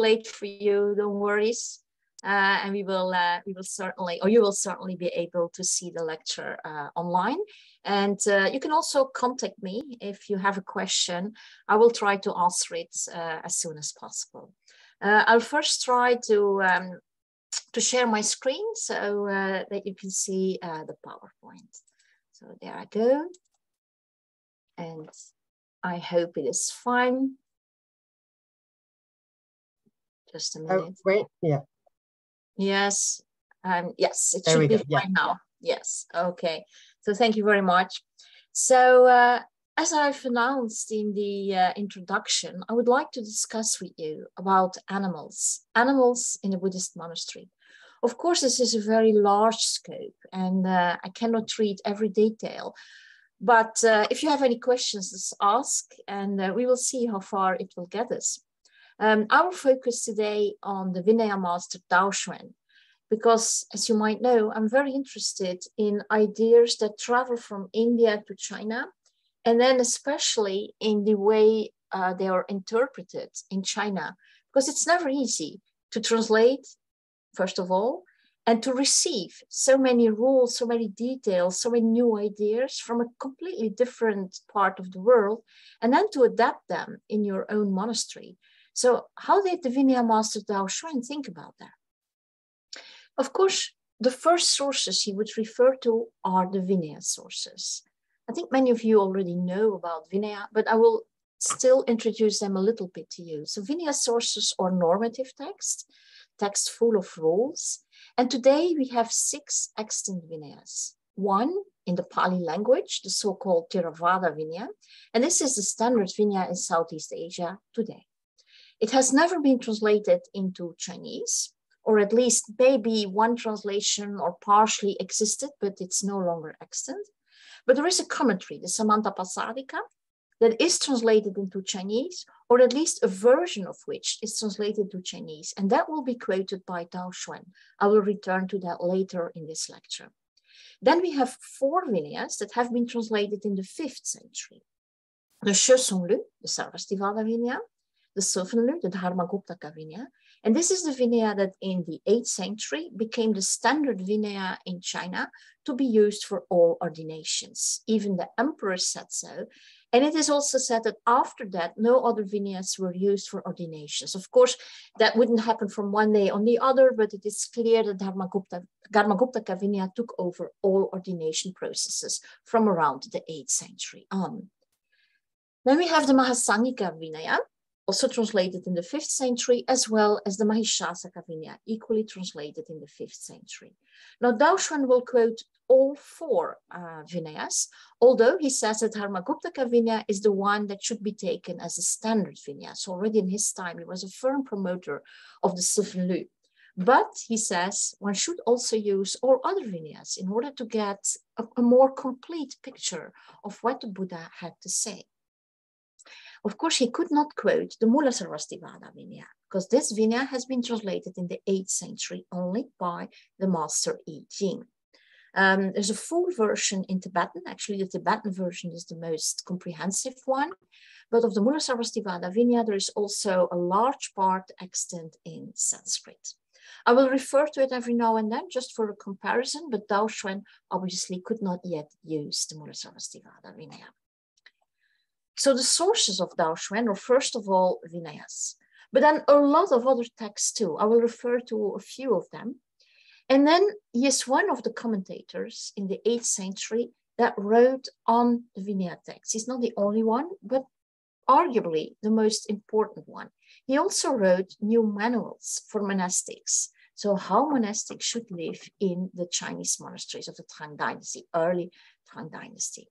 displayed for you, don't worries. Uh, and we will uh, we will certainly or you will certainly be able to see the lecture uh, online. And uh, you can also contact me if you have a question. I will try to answer it uh, as soon as possible. Uh, i'll first try to um, to share my screen so that you can see the powerpoint. So there i go. And i hope it is fine just a oh, minute. Oh, great. Yeah. Yes. Um, yes, it there should be go. fine yeah. now. Yes. Okay. So thank you very much. So uh, as I've announced in the uh, introduction, I would like to discuss with you about animals, animals in a Buddhist monastery. Of course, this is a very large scope and uh, I cannot treat every detail. But uh, if you have any questions, just ask and uh, we will see how far it will get us. Um, I will focus today on the Vinaya master Dao Xuan, because as you might know, I'm very interested in ideas that travel from India to China, and then especially in the way uh, they are interpreted in China, because it's never easy to translate, first of all, and to receive so many rules, so many details, so many new ideas from a completely different part of the world, and then to adapt them in your own monastery. So how did the Vinaya master Dao Xuan think about that? Of course, the first sources he would refer to are the Vinaya sources. I think many of you already know about Vinaya, but I will still introduce them a little bit to you. So Vinaya sources are normative text, text full of rules. And today we have six extant Vinayas. One in the Pali language, the so-called Theravada Vinaya, and this is the standard Vinaya in Southeast Asia today. It has never been translated into Chinese, or at least maybe one translation or partially existed, but it's no longer extant. But there is a commentary, the Samantapasadika, that is translated into Chinese, or at least a version of which is translated to Chinese, and that will be quoted by Dao Xuan. I will return to that later in this lecture. Then we have four Vinayas that have been translated in the fifth century. The Lu, the Sarvastivada Vinaya, the Sifen the Dharmaguptaka Vinaya. And this is the Vinaya that in the 8th century became the standard Vinaya in China to be used for all ordinations. Even the emperor said so. And it is also said that after that, no other Vinayas were used for ordinations. Of course, that wouldn't happen from one day on the other, but it is clear that Dharmagupta, Dharmaguptaka Vinaya took over all ordination processes from around the 8th century on. Then we have the Mahasangika Vinaya, also translated in the 5th century, as well as the Mahishasaka Vinaya, equally translated in the 5th century. Now, Dao Xuan will quote all four uh, Vinayas, although he says that Dharmaguptaka Vinaya is the one that should be taken as a standard Vinaya. So already in his time, he was a firm promoter of the Sifen Lu. But he says one should also use all other Vinayas in order to get a, a more complete picture of what the Buddha had to say. Of course, he could not quote the Mula Sarvastivada Vinaya because this Vinaya has been translated in the 8th century only by the master Yi Jing. Um, there's a full version in Tibetan. Actually, the Tibetan version is the most comprehensive one. But of the Mula Sarvastivada Vinaya, there is also a large part extant in Sanskrit. I will refer to it every now and then just for a comparison, but Dao Xuan obviously could not yet use the Mula Sarvastivada Vinaya. So the sources of Dao Xuan are first of all Vinayas, but then a lot of other texts too. I will refer to a few of them. And then he is one of the commentators in the 8th century that wrote on the Vinaya text. He's not the only one, but arguably the most important one. He also wrote new manuals for monastics. So how monastics should live in the Chinese monasteries of the Tang Dynasty, early Tang Dynasty.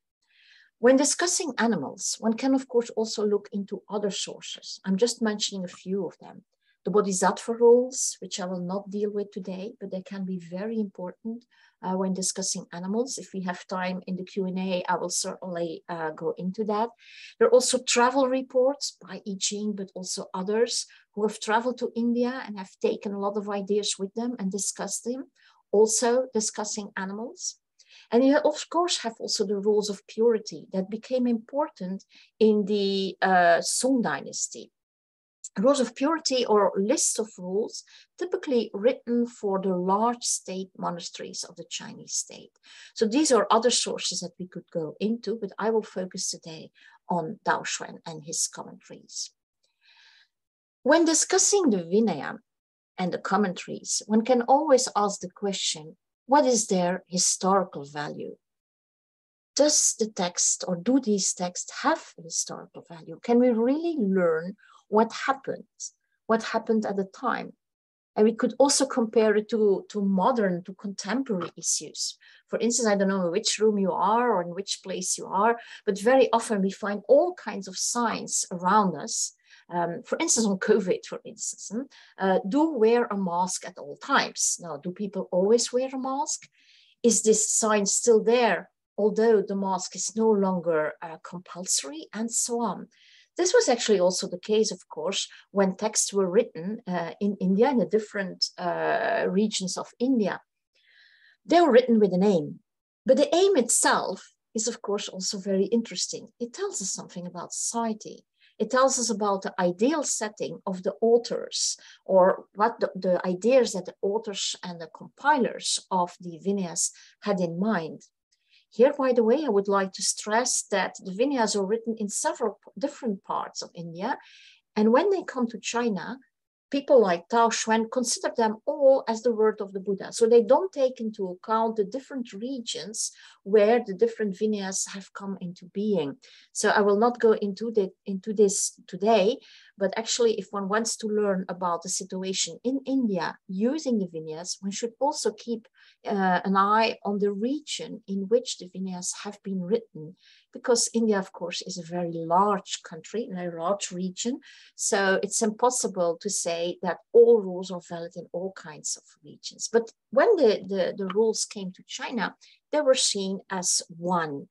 When discussing animals, one can of course also look into other sources. I'm just mentioning a few of them. The Bodhisattva rules, which I will not deal with today, but they can be very important uh, when discussing animals. If we have time in the Q&A, I will certainly uh, go into that. There are also travel reports by I Ching, but also others who have traveled to India and have taken a lot of ideas with them and discussed them, also discussing animals. And you of course have also the rules of purity that became important in the uh, Song dynasty. rules of purity or lists of rules typically written for the large state monasteries of the Chinese state. So these are other sources that we could go into, but I will focus today on Dao Xuan and his commentaries. When discussing the Vinaya and the commentaries, one can always ask the question, what is their historical value? Does the text or do these texts have historical value? Can we really learn what happened, what happened at the time. And we could also compare it to, to modern, to contemporary issues. For instance, I don't know in which room you are or in which place you are, but very often we find all kinds of signs around us. Um, for instance, on COVID, for instance, hmm, uh, do wear a mask at all times. Now, do people always wear a mask? Is this sign still there, although the mask is no longer uh, compulsory, and so on? This was actually also the case, of course, when texts were written uh, in India, in the different uh, regions of India. They were written with an aim, but the aim itself is, of course, also very interesting. It tells us something about society. It tells us about the ideal setting of the authors or what the, the ideas that the authors and the compilers of the Vinayas had in mind. Here, by the way, I would like to stress that the Vinayas are written in several different parts of India. And when they come to China, people like Dao Xuan consider them all as the word of the Buddha. So they don't take into account the different regions where the different Vinayas have come into being. So I will not go into, the, into this today, but actually if one wants to learn about the situation in India using the Vinayas, one should also keep uh, an eye on the region in which the Vinayas have been written because India, of course, is a very large country, and a large region. So it's impossible to say that all rules are valid in all kinds of regions. But when the, the, the rules came to China, they were seen as one.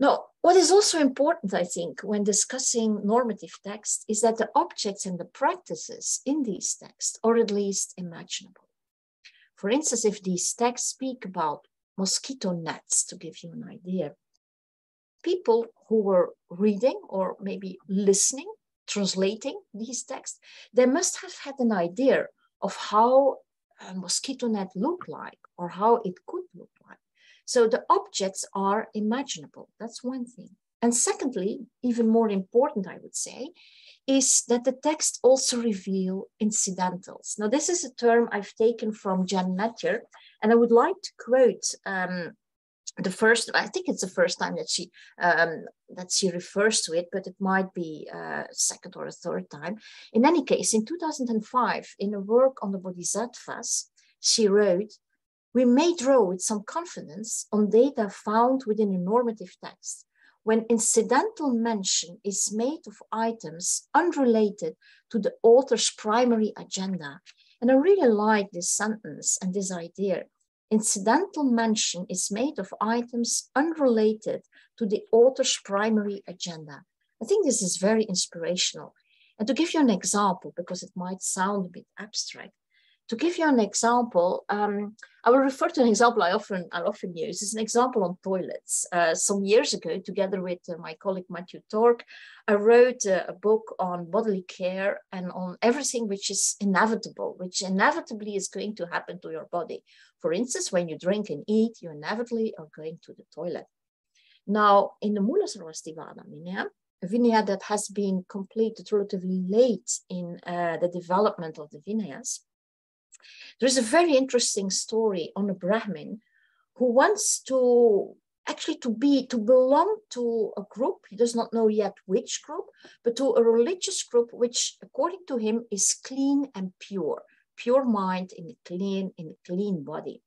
Now, what is also important, I think, when discussing normative text is that the objects and the practices in these texts are at least imaginable. For instance, if these texts speak about mosquito nets, to give you an idea, people who were reading or maybe listening, translating these texts, they must have had an idea of how a mosquito net looked like or how it could look like. So the objects are imaginable. That's one thing. And secondly, even more important, I would say, is that the text also reveal incidentals. Now, this is a term I've taken from Jan Nattier, and I would like to quote um, the first i think it's the first time that she um, that she refers to it but it might be a uh, second or a third time. In any case in 2005 in a work on the bodhisattvas she wrote we may draw with some confidence on data found within a normative text. When incidental mention is made of items unrelated to the author's primary agenda. And i really like this sentence and this idea incidental mention is made of items unrelated to the author's primary agenda. I think this is very inspirational. And to give you an example, because it might sound a bit abstract, to give you an example, um, I will refer to an example I often I often use. It's an example on toilets. Uh, some years ago, together with uh, my colleague Mathieu Torck, I wrote uh, a book on bodily care and on everything which is inevitable, which inevitably is going to happen to your body. For instance, when you drink and eat, you inevitably are going to the toilet. Now, in the Mula Sarvastivada Vinaya, a Vinaya that has been completed relatively late in uh, the development of the Vinayas, there's a very interesting story on a Brahmin who wants to actually to be to belong to a group. He does not know yet which group but to a religious group which according to him is clean and pure pure mind in a clean in a clean body.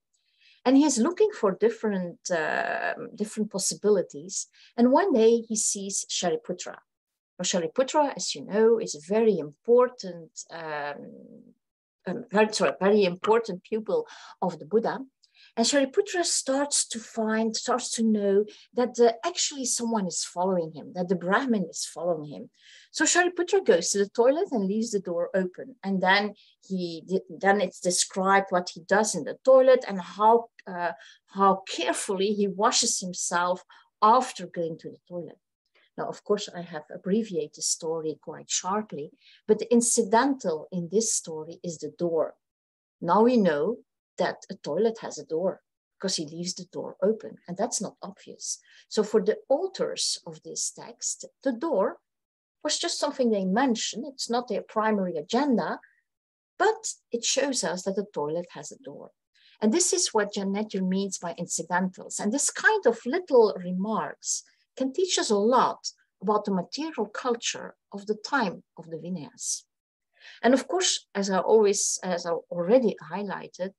And he is looking for different uh, different possibilities. And one day he sees shariputra. Now, shariputra as you know is a very important um, um, very, sorry, very important pupil of the Buddha. And Shariputra starts to find, starts to know that actually someone is following him, that the Brahmin is following him. So Shariputra goes to the toilet and leaves the door open. And then he, then it's described what he does in the toilet and how, uh, how carefully he washes himself after going to the toilet. Now, of course, I have abbreviated the story quite sharply, but the incidental in this story is the door. Now we know that a toilet has a door because he leaves the door open, and that's not obvious. So for the authors of this text, the door was just something they mention. It's not their primary agenda, but it shows us that the toilet has a door. And this is what Jan Nattier means by incidentals. And this kind of little remarks can teach us a lot about the material culture of the time of the Vinayas. And of course, as I always, as I already highlighted,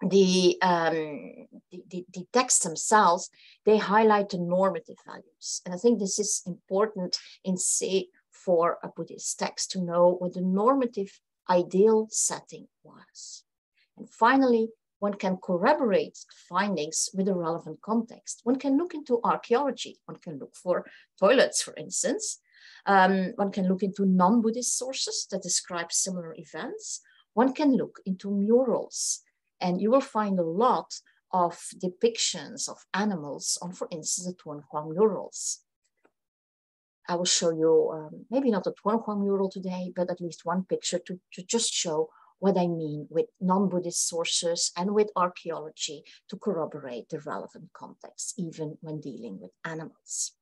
the, um, the, the, the texts themselves, they highlight the normative values. And I think this is important in say for a Buddhist text to know what the normative ideal setting was. And finally, one can corroborate findings with a relevant context. One can look into archaeology. One can look for toilets, for instance. Um, one can look into non-Buddhist sources that describe similar events. One can look into murals, and you will find a lot of depictions of animals on, for instance, the Dunhuang murals. I will show you, um, maybe not the Dunhuang mural today, but at least one picture to, to just show what I mean with non-Buddhist sources and with archaeology to corroborate the relevant context, even when dealing with animals.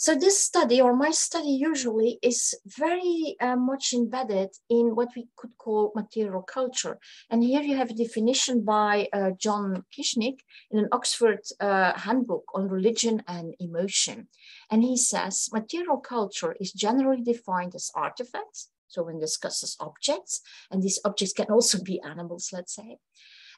So this study, or my study usually, is very uh, much embedded in what we could call material culture. And here you have a definition by uh, John Kieschnick in an Oxford uh, handbook on religion and emotion. And he says, material culture is generally defined as artifacts, so one discusses objects, and these objects can also be animals, let's say,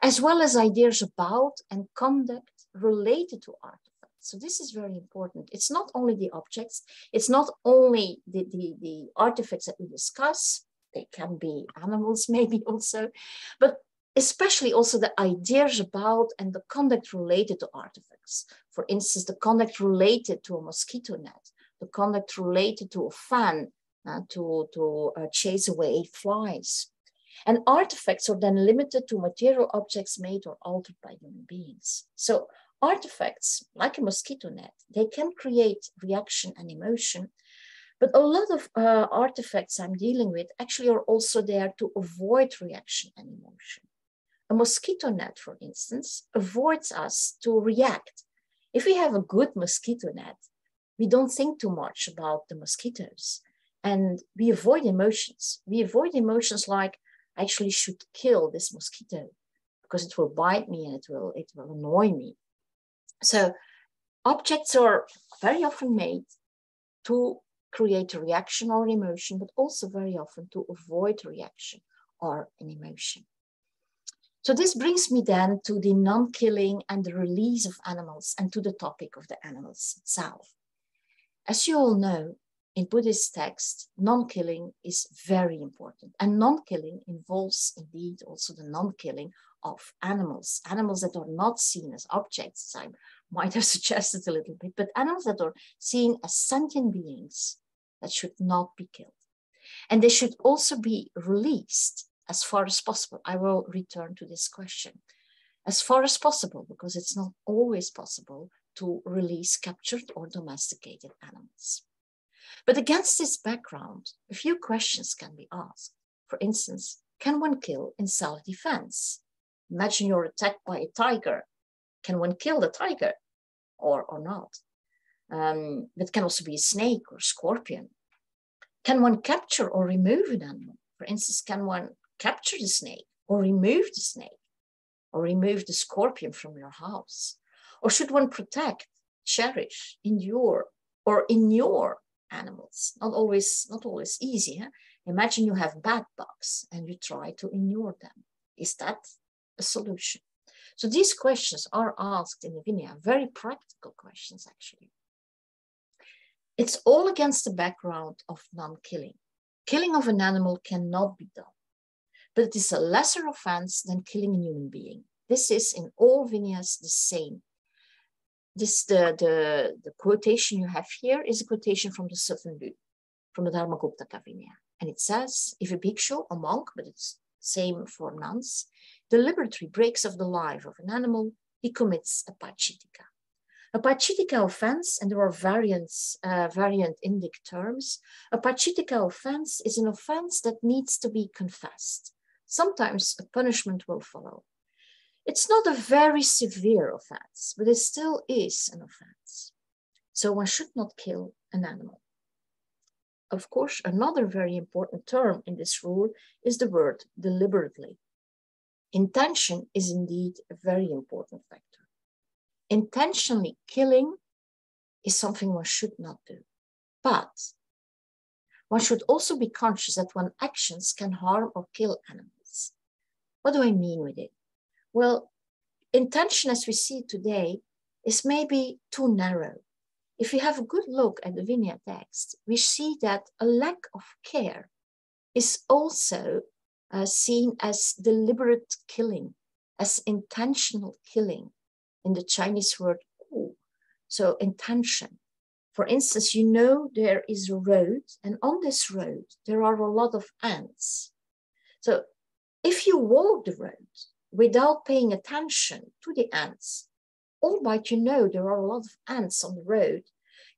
as well as ideas about and conduct related to artifacts. So this is very important. It's not only the objects, it's not only the, the, the artifacts that we discuss, they can be animals maybe also, but especially also the ideas about and the conduct related to artifacts. For instance, the conduct related to a mosquito net, the conduct related to a fan, uh, to, to uh, chase away flies. And artifacts are then limited to material objects made or altered by human beings. So artifacts, like a mosquito net, they can create reaction and emotion. But a lot of uh, artifacts I'm dealing with actually are also there to avoid reaction and emotion. A mosquito net, for instance, avoids us to react. If we have a good mosquito net, we don't think too much about the mosquitoes and we avoid emotions. We avoid emotions like I actually should kill this mosquito because it will bite me and it will it will annoy me. So objects are very often made to create a reaction or an emotion, but also very often to avoid reaction or an emotion. So this brings me then to the non-killing and the release of animals and to the topic of the animals itself. As you all know, in Buddhist text, non-killing is very important. And non-killing involves indeed also the non-killing of animals, animals that are not seen as objects, as I might have suggested a little bit, but animals that are seen as sentient beings that should not be killed. And they should also be released as far as possible. I will return to this question. As far as possible, because it's not always possible to release captured or domesticated animals. But against this background, a few questions can be asked. For instance, can one kill in self-defense? Imagine you're attacked by a tiger. Can one kill the tiger or, or not? Um, it can also be a snake or scorpion. Can one capture or remove an animal? For instance, can one capture the snake or remove the snake or remove the scorpion from your house? Or should one protect, cherish, endure, or inure animals. Not always, not always easy. Huh? Imagine you have bad bugs and you try to ignore them. Is that a solution? So these questions are asked in the Vinaya, very practical questions actually. It's all against the background of non-killing. Killing of an animal cannot be done, but it is a lesser offense than killing a human being. This is in all Vinayas the same this the, the, the quotation you have here is a quotation from the Southern from the Dharmaguptaka Vinaya. And it says, if a bhikshu, a monk, but it's same for nuns, deliberately breaks off the life of an animal, he commits a pachitika. A pachitika offense, and there are variants, uh, variant indic terms, a pachitika offense is an offense that needs to be confessed. Sometimes a punishment will follow. It's not a very severe offense, but it still is an offense. So one should not kill an animal. Of course, another very important term in this rule is the word deliberately. Intention is indeed a very important factor. Intentionally killing is something one should not do. But one should also be conscious that one's actions can harm or kill animals. What do I mean with it? Well, intention as we see today is maybe too narrow. If we have a good look at the Vinaya text, we see that a lack of care is also uh, seen as deliberate killing, as intentional killing in the Chinese word gu. So intention. For instance, you know there is a road, and on this road there are a lot of ants. So if you walk the road without paying attention to the ants, albeit you know there are a lot of ants on the road,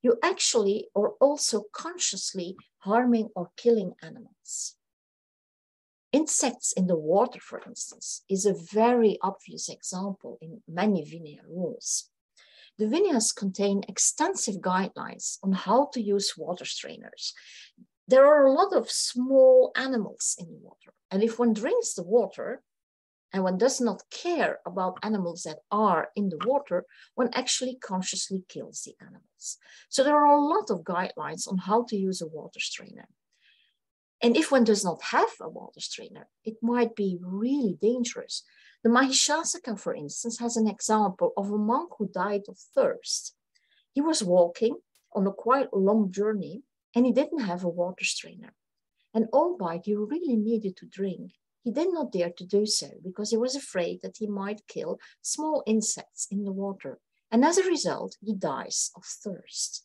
you actually are also consciously harming or killing animals. Insects in the water, for instance, is a very obvious example in many Vinaya rules. The Vinayas contain extensive guidelines on how to use water strainers. There are a lot of small animals in the water, and if one drinks the water, and one does not care about animals that are in the water, one actually consciously kills the animals. So there are a lot of guidelines on how to use a water strainer. And if one does not have a water strainer, it might be really dangerous. The Mahishasaka, for instance, has an example of a monk who died of thirst. He was walking on a quite long journey and he didn't have a water strainer. And albeit he really needed to drink, he did not dare to do so because he was afraid that he might kill small insects in the water. And as a result, he dies of thirst.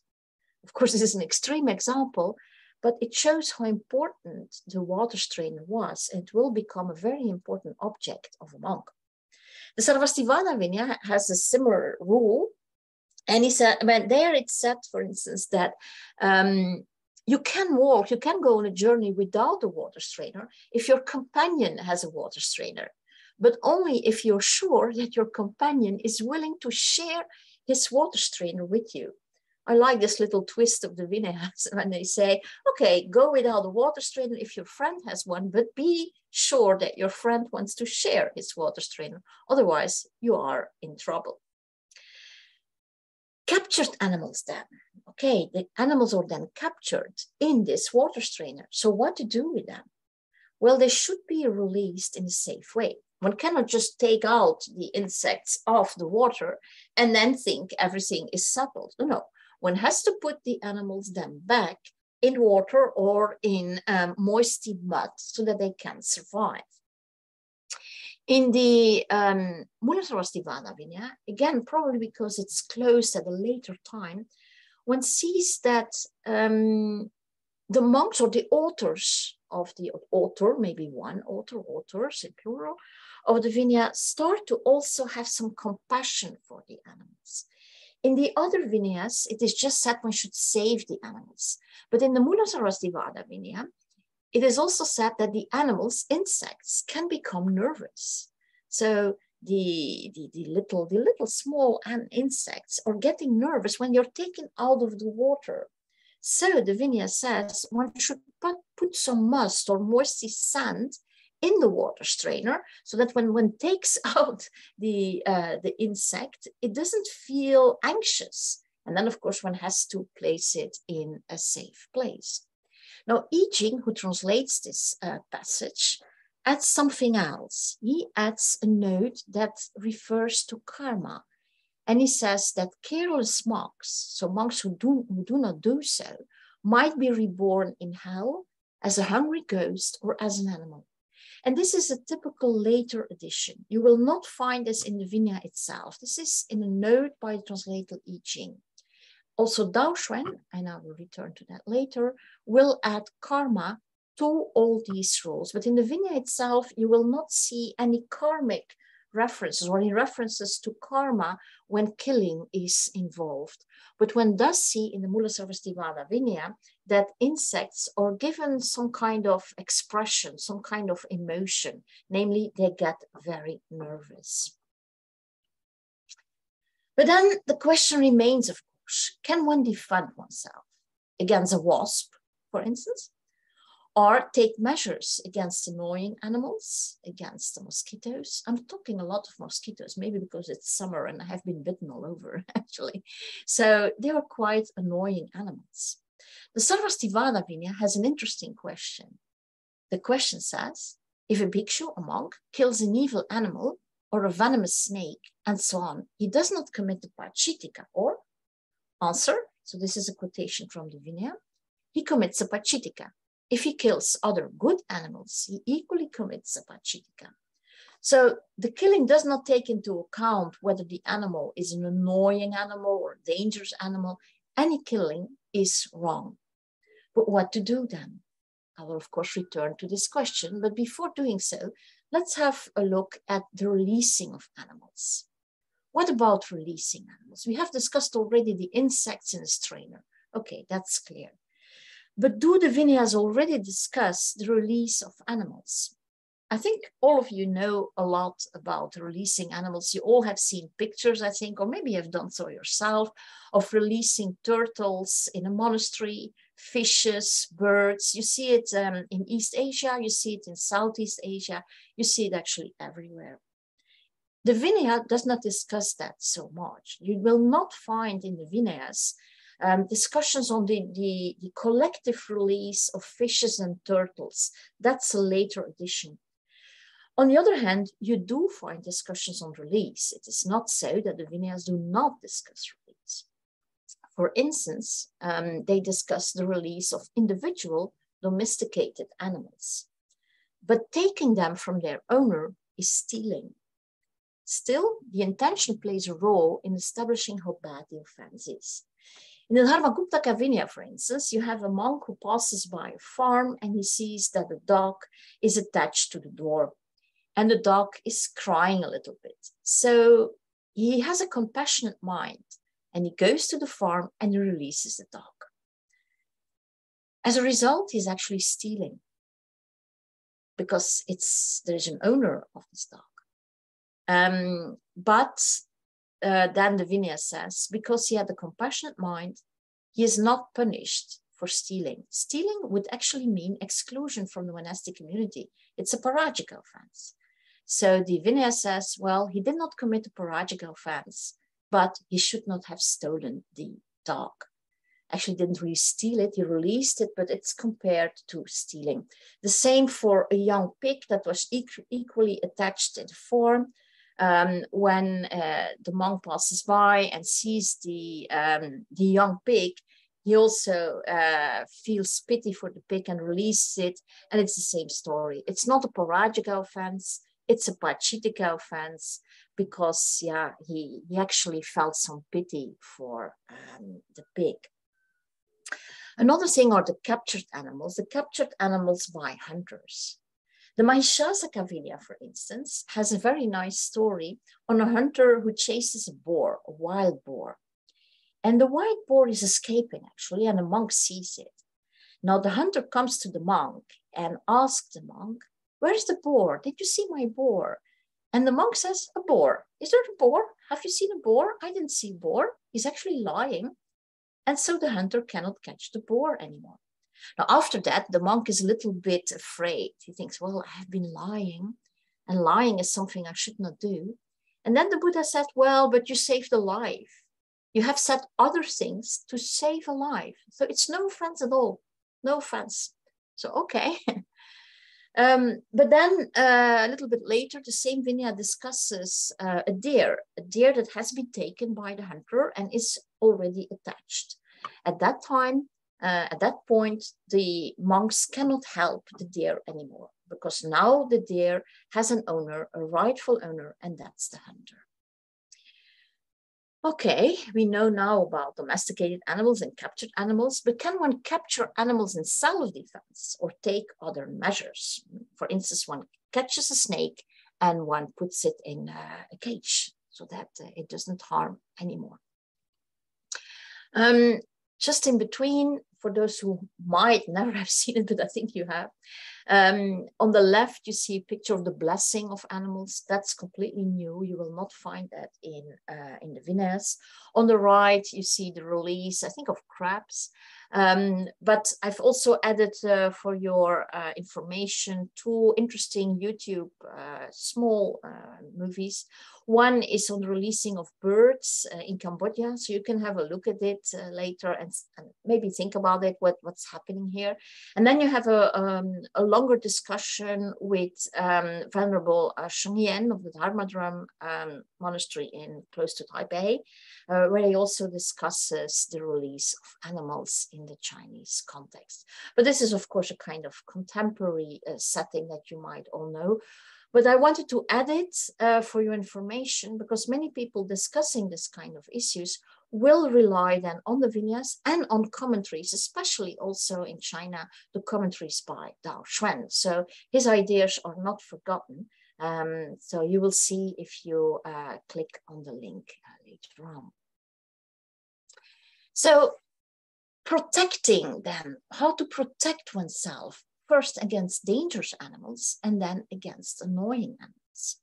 Of course, this is an extreme example, but it shows how important the water strainer was and it will become a very important object of a monk. The Sarvastivada Vinaya has a similar rule. And he said, when there it said, for instance, that um, you can walk, you can go on a journey without a water strainer if your companion has a water strainer, but only if you're sure that your companion is willing to share his water strainer with you. I like this little twist of the Vinayas when they say, okay, go without a water strainer if your friend has one, but be sure that your friend wants to share his water strainer. Otherwise, you are in trouble. Captured animals then. Okay, the animals are then captured in this water strainer. So what to do with them? Well, they should be released in a safe way. One cannot just take out the insects off the water and then think everything is settled. No, one has to put the animals then back in water or in um, moisty mud so that they can survive. In the um, Vinaya, again, probably because it's closed at a later time, one sees that um, the monks or the authors of the author, maybe one author, authors in plural, of the Vinaya start to also have some compassion for the animals. In the other Vinayas, it is just said one should save the animals. But in the Mulasarvastivada Vinaya, it is also said that the animals, insects, can become nervous. So the, the, the little, the little small insects are getting nervous when you're taken out of the water. So the Vinaya says one should put, put some must or moisty sand in the water strainer so that when one takes out the, uh, the insect, it doesn't feel anxious. And then, of course, one has to place it in a safe place. Now, I Ching, who translates this uh, passage, adds something else. He adds a note that refers to karma. And he says that careless monks, so monks who do, who do not do so, might be reborn in hell as a hungry ghost or as an animal. And this is a typical later edition. You will not find this in the Vinaya itself. This is in a note by the translator I Ching. Also, Dao Xuan, and I will return to that later, will add karma to all these rules. But in the Vinaya itself, you will not see any karmic references or any references to karma when killing is involved. But one does see in the Mula Sarvastivada Vinaya that insects are given some kind of expression, some kind of emotion, namely they get very nervous. But then the question remains, of can one defend oneself against a wasp, for instance? or take measures against annoying animals, against the mosquitoes. I'm talking a lot of mosquitoes, maybe because it's summer and I have been bitten all over actually. So they are quite annoying animals. The Sarvastivada Vinaya has an interesting question. The question says, if a bhikshu, a monk, kills an evil animal or a venomous snake and so on, he does not commit the pachitika or answer. So this is a quotation from the Vinaya. He commits a pachitika if he kills other good animals, he equally commits a pachitika. So the killing does not take into account whether the animal is an annoying animal or dangerous animal. Any killing is wrong. But what to do then? I will, of course, return to this question. But before doing so, let's have a look at the releasing of animals. What about releasing animals? We have discussed already the insects in a strainer. Okay, that's clear. But do the Vinayas already discuss the release of animals? I think all of you know a lot about releasing animals. You all have seen pictures, I think, or maybe you've done so yourself, of releasing turtles in a monastery, fishes, birds. You see it um, in East Asia, you see it in Southeast Asia, you see it actually everywhere. The Vinaya does not discuss that so much. You will not find in the Vinayas um, discussions on the, the, the collective release of fishes and turtles. That's a later addition. On the other hand, you do find discussions on release. It is not so that the Vinayas do not discuss release. For instance, um, they discuss the release of individual domesticated animals. But taking them from their owner is stealing. Still, the intention plays a role in establishing how bad the offense is. In the Dharmaguptaka Vinaya, for instance, you have a monk who passes by a farm and he sees that the dog is attached to the door and the dog is crying a little bit. So he has a compassionate mind and he goes to the farm and he releases the dog. As a result, he's actually stealing because it's there is an owner of this dog. Um, but uh, then the Vinaya says, because he had a compassionate mind, he is not punished for stealing. Stealing would actually mean exclusion from the monastic community. It's a parajika offense. So the Vinaya says, well, he did not commit a parajika offense, but he should not have stolen the dog. Actually, didn't really steal it, he released it, but it's compared to stealing. The same for a young pig that was equally attached in the form um, when uh, the monk passes by and sees the, um, the young pig, he also uh, feels pity for the pig and releases it. And it's the same story. It's not a parajika offense, it's a pachitika offense because, yeah, he, he actually felt some pity for um, the pig. Another thing are the captured animals, the captured animals by hunters. The Mahishasaka Vinaya, for instance, has a very nice story on a hunter who chases a boar, a wild boar. And the wild boar is escaping actually, and the monk sees it. Now the hunter comes to the monk and asks the monk, Where's the boar? Did you see my boar? And the monk says, A boar. Is there a boar? Have you seen a boar? I didn't see a boar. He's actually lying. And so the hunter cannot catch the boar anymore. Now, after that, the monk is a little bit afraid. He thinks, well, I have been lying, and lying is something I should not do. And then the Buddha said, well, but you saved a life. You have said other things to save a life. So it's no offense at all. No offense. So, okay. um, but then uh, a little bit later, the same Vinaya discusses uh, a deer, a deer that has been taken by the hunter and is already attached. At that time, uh, at that point, the monks cannot help the deer anymore because now the deer has an owner, a rightful owner, and that's the hunter. Okay, we know now about domesticated animals and captured animals, but can one capture animals in self-defense or take other measures? For instance, one catches a snake and one puts it in a cage so that uh, it doesn't harm anymore. Um, just in between, for those who might never have seen it, but I think you have, um, on the left, you see a picture of the blessing of animals. That's completely new. You will not find that in, uh, in the Vinayas. On the right, you see the release, I think, of crabs. Um, but I've also added uh, for your uh, information two interesting YouTube uh, small uh, movies. One is on releasing of birds uh, in Cambodia, so you can have a look at it uh, later and, and, maybe think about it, what, what's happening here. And then you have a, um, a longer discussion with um, Venerable uh, of the Dharma Drum um, Monastery in close to Taipei, where he also discusses the release of animals in the Chinese context. But this is, of course, a kind of contemporary uh, setting that you might all know. But I wanted to add it uh, for your information because many people discussing this kind of issues will rely then on the Vinayas and on commentaries, especially also in China, the commentaries by Dao Xuan. So his ideas are not forgotten. Um, so you will see if you uh, click on the link uh, later on. So protecting them, how to protect oneself, first against dangerous animals and then against annoying animals.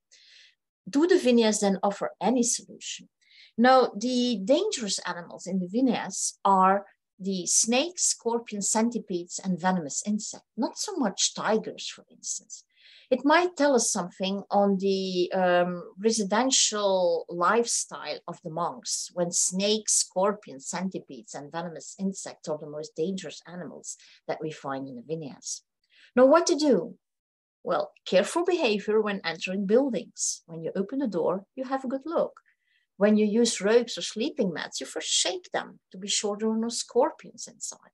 Do the Vinayas then offer any solution? No, the dangerous animals in the Vinayas are the snakes, scorpions, centipedes, and venomous insects, not so much tigers, for instance it might tell us something on the um, residential lifestyle of the monks when snakes, scorpions, centipedes, and venomous insects are the most dangerous animals that we find in the Vinayas. Now, what to do? Well, careful behavior when entering buildings. When you open the door, you have a good look. When you use ropes or sleeping mats, you first shake them to be sure there are no scorpions inside.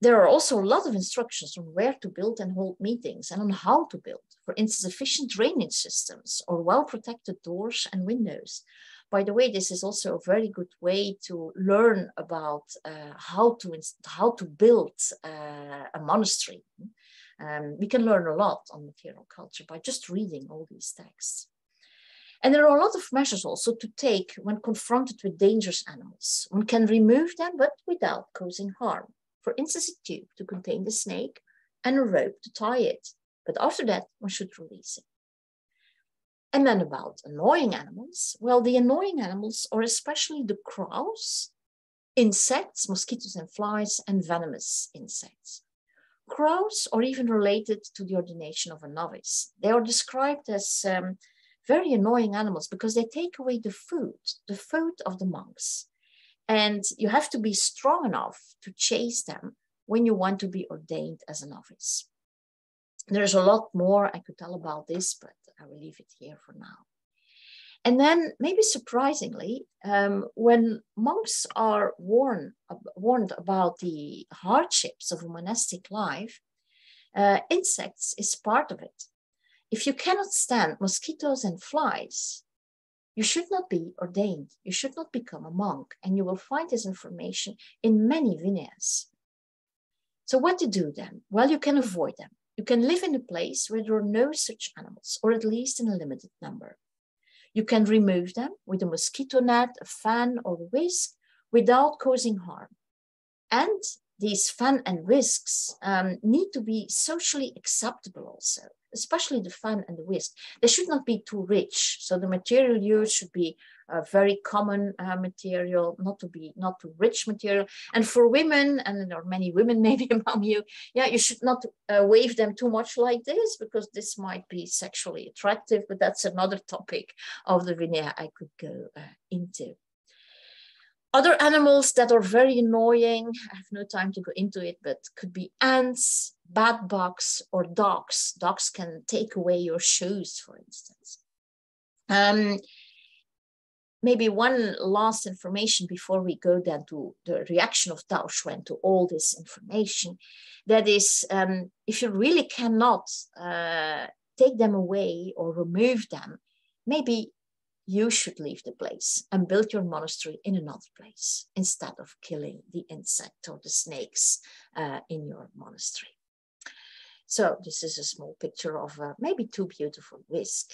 There are also a lot of instructions on where to build and hold meetings and on how to build. For instance, efficient drainage systems or well-protected doors and windows. By the way, this is also a very good way to learn about uh, how, to how to build uh, a monastery. Um, we can learn a lot on material culture by just reading all these texts. And there are a lot of measures also to take when confronted with dangerous animals. One can remove them, but without causing harm for instance, a tube to contain the snake and a rope to tie it. But after that, one should release it. And then about annoying animals. Well, the annoying animals are especially the crows, insects, mosquitoes and flies, and venomous insects. Crows are even related to the ordination of a novice. They are described as um, very annoying animals because they take away the food, the food of the monks. And you have to be strong enough to chase them when you want to be ordained as a novice. There's a lot more I could tell about this, but I will leave it here for now. And then, maybe surprisingly, um, when monks are warned, warned about the hardships of a monastic life, uh, insects is part of it. If you cannot stand mosquitoes and flies, you should not be ordained. You should not become a monk. And you will find this information in many Vinayas. So what to do then? Well, you can avoid them. You can live in a place where there are no such animals, or at least in a limited number. You can remove them with a mosquito net, a fan, or a whisk without causing harm. And these fan and whisks um, need to be socially acceptable also especially the fan and the whisk, they should not be too rich. So the material used should be a very common uh, material, not to be not too rich material. And for women, and there are many women maybe among you, yeah, you should not uh, wave them too much like this because this might be sexually attractive, but that's another topic of the Vinaya I could go uh, into. Other animals that are very annoying, I have no time to go into it, but could be ants, bed bugs, or dogs. Dogs can take away your shoes, for instance. Um, maybe one last information before we go then to the reaction of Dao Xuan to all this information. That is, um, if you really cannot uh, take them away or remove them, maybe you should leave the place and build your monastery in another place instead of killing the insect or the snakes uh, in your monastery. So this is a small picture of uh, maybe too beautiful whisk.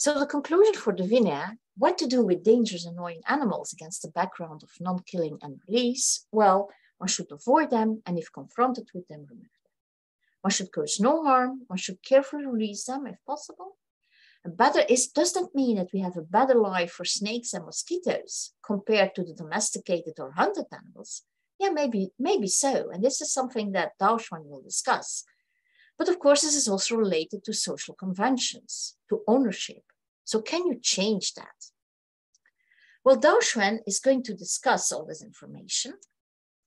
So the conclusion for de Vinaya, what to do with dangerous, annoying animals against the background of non-killing and release? Well, one should avoid them, and if confronted with them, remove them. One should cause no harm. One should carefully release them if possible. Better is does that mean that we have a better life for snakes and mosquitoes compared to the domesticated or hunted animals? Yeah, maybe, maybe so. And this is something that Dao Xuan will discuss. But of course, this is also related to social conventions, to ownership. So can you change that? Well, Xuan is going to discuss all this information.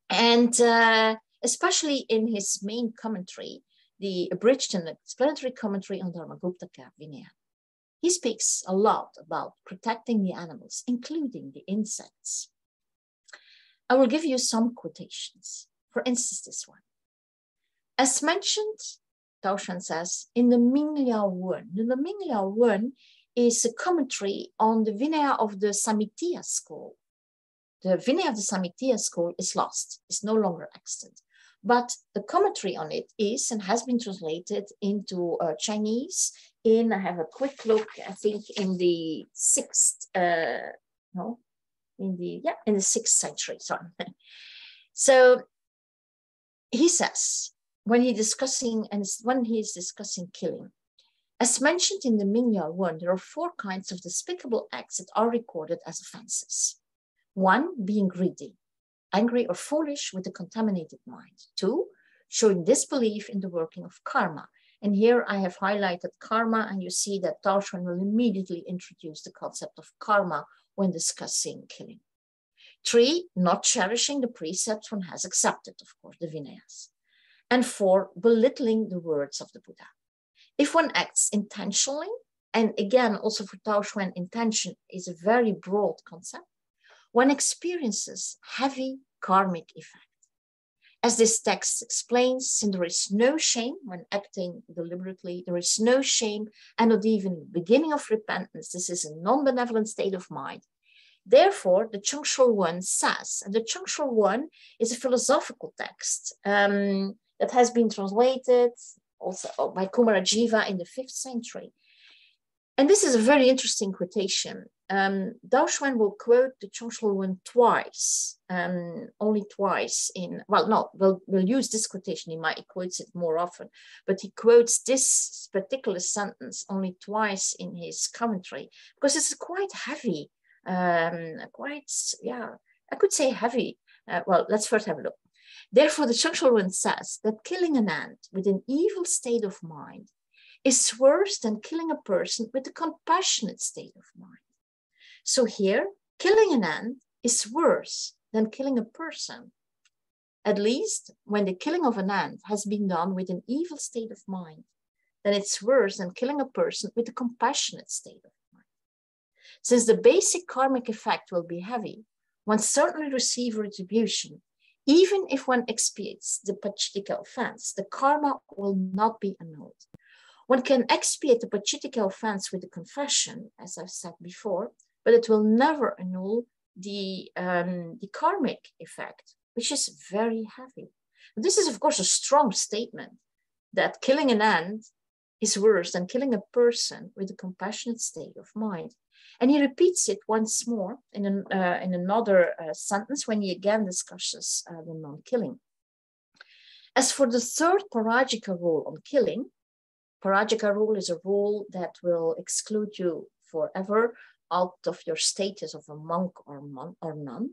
And uh, especially in his main commentary, the abridged and explanatory commentary on Dharmaguptaka Vinaya. He speaks a lot about protecting the animals, including the insects. I will give you some quotations. For instance, this one. As mentioned, Dao Xuan says, in the Mingliao Wen. The Mingliao Wen is a commentary on the Vinaya of the Samitiya school. The Vinaya of the Samitiya school is lost, it's no longer extant. But the commentary on it is and has been translated into uh, Chinese in, I have a quick look, I think in the sixth, uh, no, in the, yeah, in the sixth century, sorry. so he says, when he discussing and when he is discussing killing. As mentioned in the Mingliao Wen, there are four kinds of despicable acts that are recorded as offenses. One, being greedy, angry or foolish with a contaminated mind. Two, showing disbelief in the working of karma. And here I have highlighted karma, and you see that Dao Xuan will immediately introduce the concept of karma when discussing killing. Three, not cherishing the precepts one has accepted, of course, the Vinayas and four, belittling the words of the Buddha. If one acts intentionally, and again, also for Dao Xuan, intention is a very broad concept, one experiences heavy karmic effect. As this text explains, there is no shame when acting deliberately, there is no shame and not even beginning of repentance. This is a non-benevolent state of mind. Therefore, the Chengshi Lun says, and the Chengshi Lun is a philosophical text. Um, that has been translated also by Kumarajiva in the fifth century. And this is a very interesting quotation. Um, Dao Xuan will quote the Wen twice, um, only twice in, well, no, we'll, we'll use this quotation, he might, he quotes it more often, but he quotes this particular sentence only twice in his commentary because it's quite heavy, um, quite, yeah, I could say heavy. Uh, well, let's first have a look. Therefore, the Chengshi Lun says that killing an ant with an evil state of mind is worse than killing a person with a compassionate state of mind. So here, killing an ant is worse than killing a person. At least when the killing of an ant has been done with an evil state of mind, then it's worse than killing a person with a compassionate state of mind. Since the basic karmic effect will be heavy, one certainly receive retribution even if one expiates the pachitika offense, the karma will not be annulled. One can expiate the pachitika offense with a confession, as I've said before, but it will never annul the, um, the karmic effect, which is very heavy. This is, of course, a strong statement that killing an ant is worse than killing a person with a compassionate state of mind. And he repeats it once more in, an, uh, in another uh, sentence when he again discusses uh, the non-killing. As for the third parajika rule on killing, parajika rule is a rule that will exclude you forever out of your status of a monk or, mon or nun.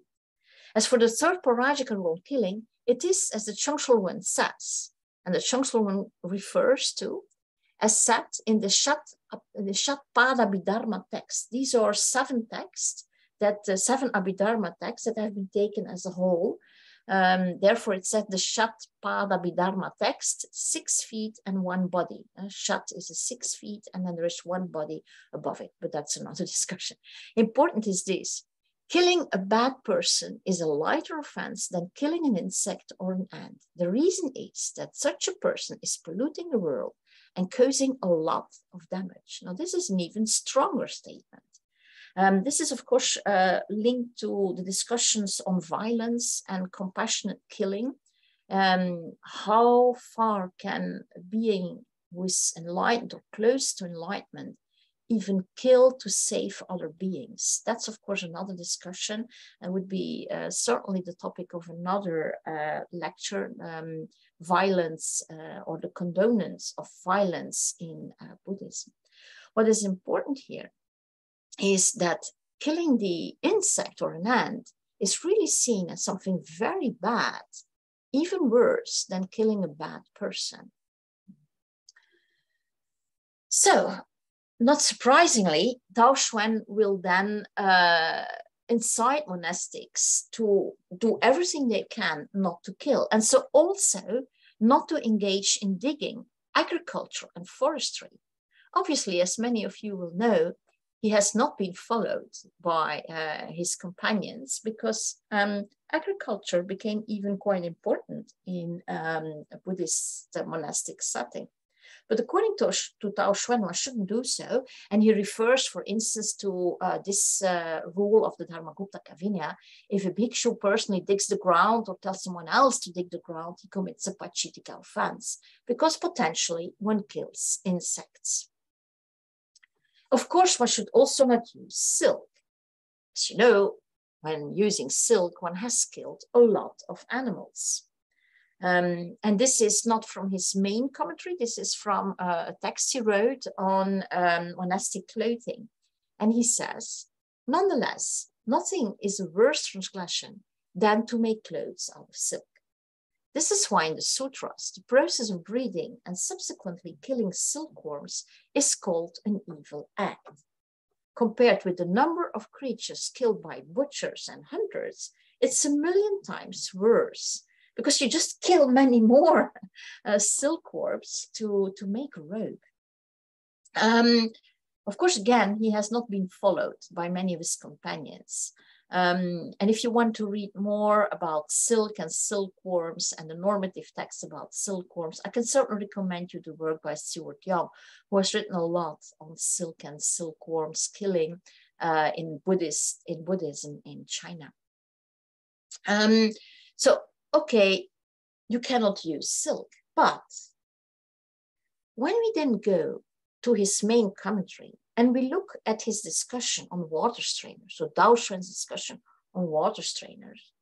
As for the third parajika rule on killing, it is as the Chengshi Lun says, and the Chengshi Lun refers to as set in the Shat, the Abhidharma text. These are seven texts that uh, seven Abhidharma texts that have been taken as a whole. Um, therefore, it said the Shatpada Abhidharma text, six feet and one body. Uh, Shat is a six feet, and then there is one body above it, but that's another discussion. Important is this killing a bad person is a lighter offense than killing an insect or an ant. The reason is that such a person is polluting the world and causing a lot of damage. Now, this is an even stronger statement. Um, this is, of course, uh, linked to the discussions on violence and compassionate killing Um, how far can being with enlightened or close to enlightenment even kill to save other beings? That's, of course, another discussion and would be uh, certainly the topic of another uh, lecture um, violence uh, or the condonance of violence in uh, Buddhism. What is important here is that killing the insect or an ant is really seen as something very bad, even worse than killing a bad person. So, not surprisingly, Dao Xuan will then uh, incite monastics to do everything they can not to kill. And so also not to engage in digging, agriculture, and forestry. Obviously, as many of you will know, he has not been followed by uh, his companions because um, agriculture became even quite important in um, Buddhist monastic setting. But according to, to Dao Xuan, one shouldn't do so. And he refers, for instance, to uh, this uh, rule of the Dharmaguptaka Vinaya. If a bhikshu personally digs the ground or tells someone else to dig the ground, he commits a pachitika offense because potentially one kills insects. Of course, one should also not use silk. As you know, when using silk, one has killed a lot of animals. Um, and this is not from his main commentary, this is from uh, a text he wrote on um, monastic clothing. And he says, nonetheless, nothing is a worse transgression than to make clothes out of silk. This is why in the sutras, the process of breeding and subsequently killing silkworms is called an evil act. Compared with the number of creatures killed by butchers and hunters, it's a million times worse because you just kill many more uh, silkworms to, to make a robe. Um, of course, again, he has not been followed by many of his companions. Um, and if you want to read more about silk and silkworms and the normative text about silkworms, I can certainly recommend you the work by Stuart Young, who has written a lot on silk and silkworms killing uh, in Buddhist in Buddhism in China. Um, so okay, you cannot use silk. But when we then go to his main commentary and we look at his discussion on water strainers, so Dao Xuan's discussion on water strainers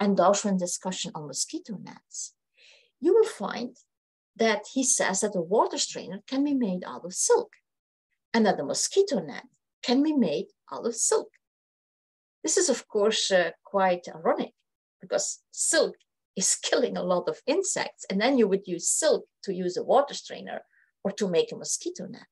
and Xuan's discussion on mosquito nets, you will find that he says that a water strainer can be made out of silk and that the mosquito net can be made out of silk. This is, of course, uh, quite ironic because silk is killing a lot of insects. And then you would use silk to use a water strainer or to make a mosquito net.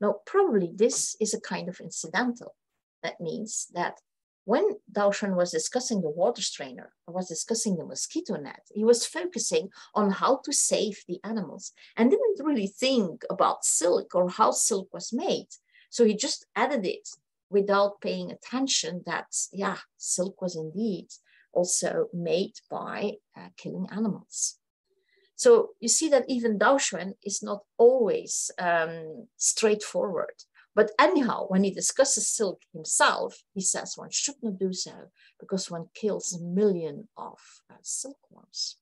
Now, probably this is a kind of incidental. That means that when Dao Xuan was discussing the water strainer or was discussing the mosquito net, he was focusing on how to save the animals and didn't really think about silk or how silk was made. So he just added it without paying attention that, yeah, silk was indeed also made by uh, killing animals. So you see that even Dao Xuan is not always um, straightforward. But anyhow, when he discusses silk himself, he says one should not do so because one kills a million of uh, silkworms.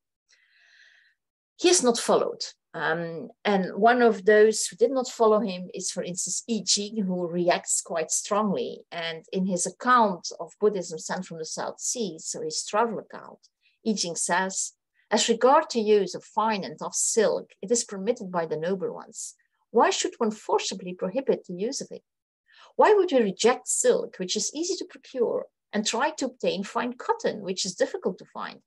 He is not followed um, and one of those who did not follow him is, for instance, I Ching, who reacts quite strongly. And in his account of Buddhism sent from the South Seas, so his travel account, I Ching says, as regard to use of fine and of silk, it is permitted by the noble ones. Why should one forcibly prohibit the use of it? Why would we reject silk, which is easy to procure, and try to obtain fine cotton, which is difficult to find?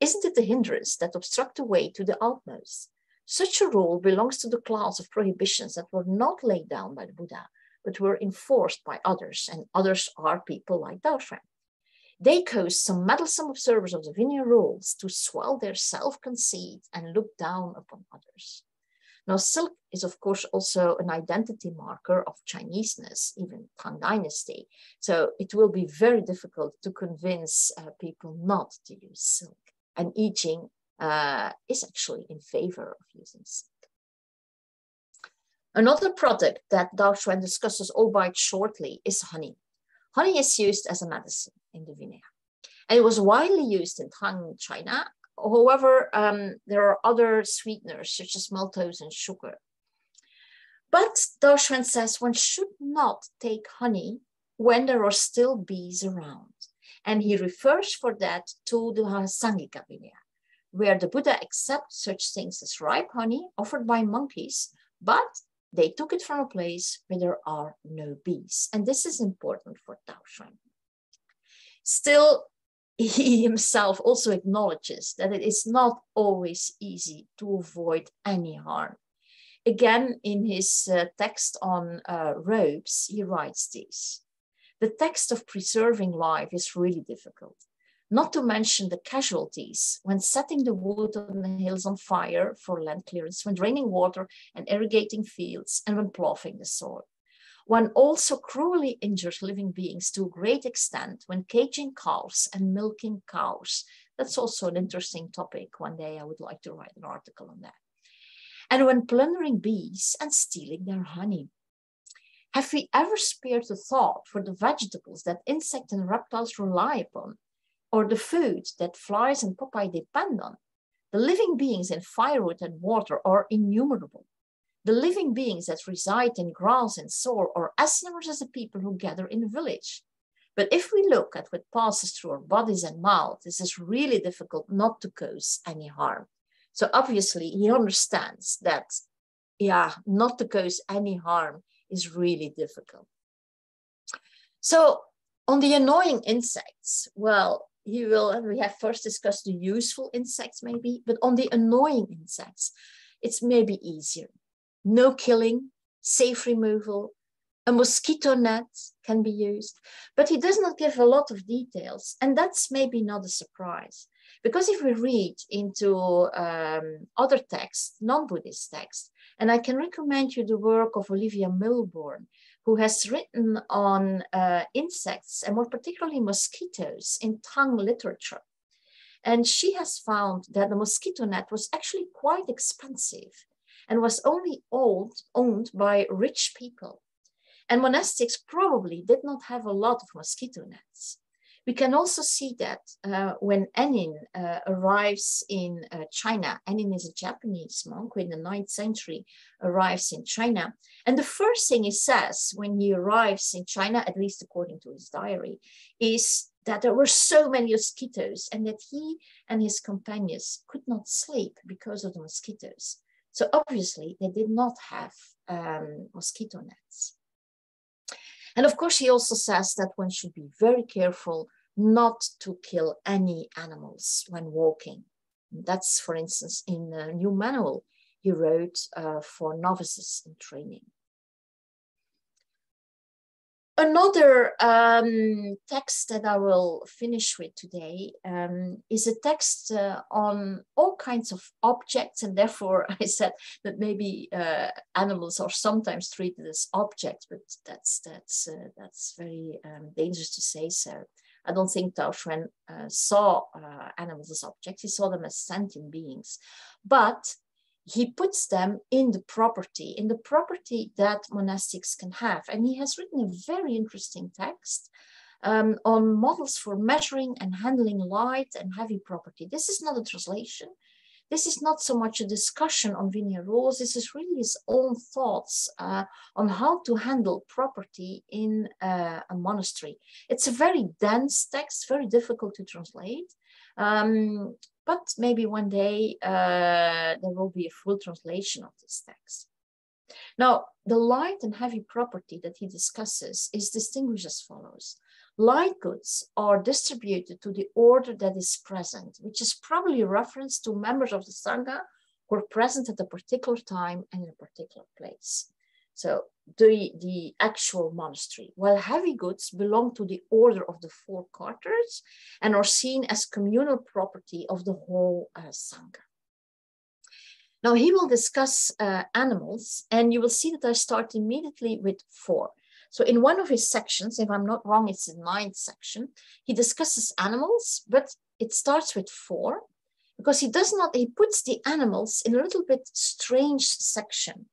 Isn't it a hindrance that obstruct the way to the utmost? Such a rule belongs to the class of prohibitions that were not laid down by the Buddha, but were enforced by others, and others are people like Dao Xuan. They caused some meddlesome observers of the Vinaya rules to swell their self-conceit and look down upon others. Now, silk is, of course, also an identity marker of Chineseness, even Tang Dynasty. So it will be very difficult to convince uh, people not to use silk. And I Ching uh, is actually in favor of using silk. Another product that Dao Xuan discusses albeit shortly is honey. Honey is used as a medicine in the Vinaya. And it was widely used in Tang China however, um, there are other sweeteners such as maltose and sugar. But Daoxuan says one should not take honey when there are still bees around. And he refers for that to the Sanghika Vinaya, where the Buddha accepts such things as ripe honey offered by monkeys, but they took it from a place where there are no bees. And this is important for Daoxuan. Still, he himself also acknowledges that it is not always easy to avoid any harm. Again, in his uh, text on uh, robes, he writes this. The text of preserving life is really difficult, not to mention the casualties when setting the wood on the hills on fire for land clearance, when draining water and irrigating fields, and when ploughing the soil. One also cruelly injures living beings to a great extent when caging calves and milking cows. That's also an interesting topic. One day I would like to write an article on that. And when plundering bees and stealing their honey. Have we ever spared a thought for the vegetables that insects and reptiles rely upon, or the food that flies and poppy depend on? The living beings in firewood and water are innumerable. The living beings that reside in grass and soil are as numerous as the people who gather in a village. But if we look at what passes through our bodies and mouths, this is really difficult not to cause any harm. So obviously he understands that, yeah, not to cause any harm is really difficult. So on the annoying insects, well, he will, we have first discussed the useful insects maybe, but on the annoying insects, it's maybe easier no killing, safe removal, a mosquito net can be used, but he does not give a lot of details. And that's maybe not a surprise. Because if we read into um, other texts, non-Buddhist texts, and I can recommend you the work of Olivia Milburn, who has written on uh, insects and more particularly mosquitoes in Tang literature. And she has found that the mosquito net was actually quite expensive and was only owned, owned by rich people. And monastics probably did not have a lot of mosquito nets. We can also see that uh, when Ennin uh, arrives in uh, China, Ennin is a Japanese monk who in the ninth century arrives in China. And the first thing he says when he arrives in China, at least according to his diary, is that there were so many mosquitoes and that he and his companions could not sleep because of the mosquitoes. So obviously they did not have um, mosquito nets. And of course, he also says that one should be very careful not to kill any animals when walking. That's, for instance, in a new manual he wrote uh, for novices in training. Another um, text that I will finish with today um, is a text uh, on all kinds of objects, and therefore I said that maybe uh, animals are sometimes treated as objects, but that's that's uh, that's very um, dangerous to say so. I don't think Xuan uh, saw uh, animals as objects; he saw them as sentient beings, but he puts them in the property, in the property that monastics can have. And he has written a very interesting text um, on models for measuring and handling light and heavy property. This is not a translation. This is not so much a discussion on Vinaya rules. This is really his own thoughts uh, on how to handle property in uh, a monastery. It's a very dense text, very difficult to translate. Um, but maybe one day uh, there will be a full translation of this text. Now, the light and heavy property that he discusses is distinguished as follows. Light goods are distributed to the order that is present, which is probably a reference to members of the Sangha who are present at a particular time and in a particular place. So the, the actual monastery, while heavy goods belong to the order of the four quarters and are seen as communal property of the whole uh, Sangha. Now he will discuss uh, animals and you will see that I start immediately with four. So in one of his sections, if I'm not wrong, it's the ninth section, he discusses animals, but it starts with four because he does not, he puts the animals in a little bit strange section.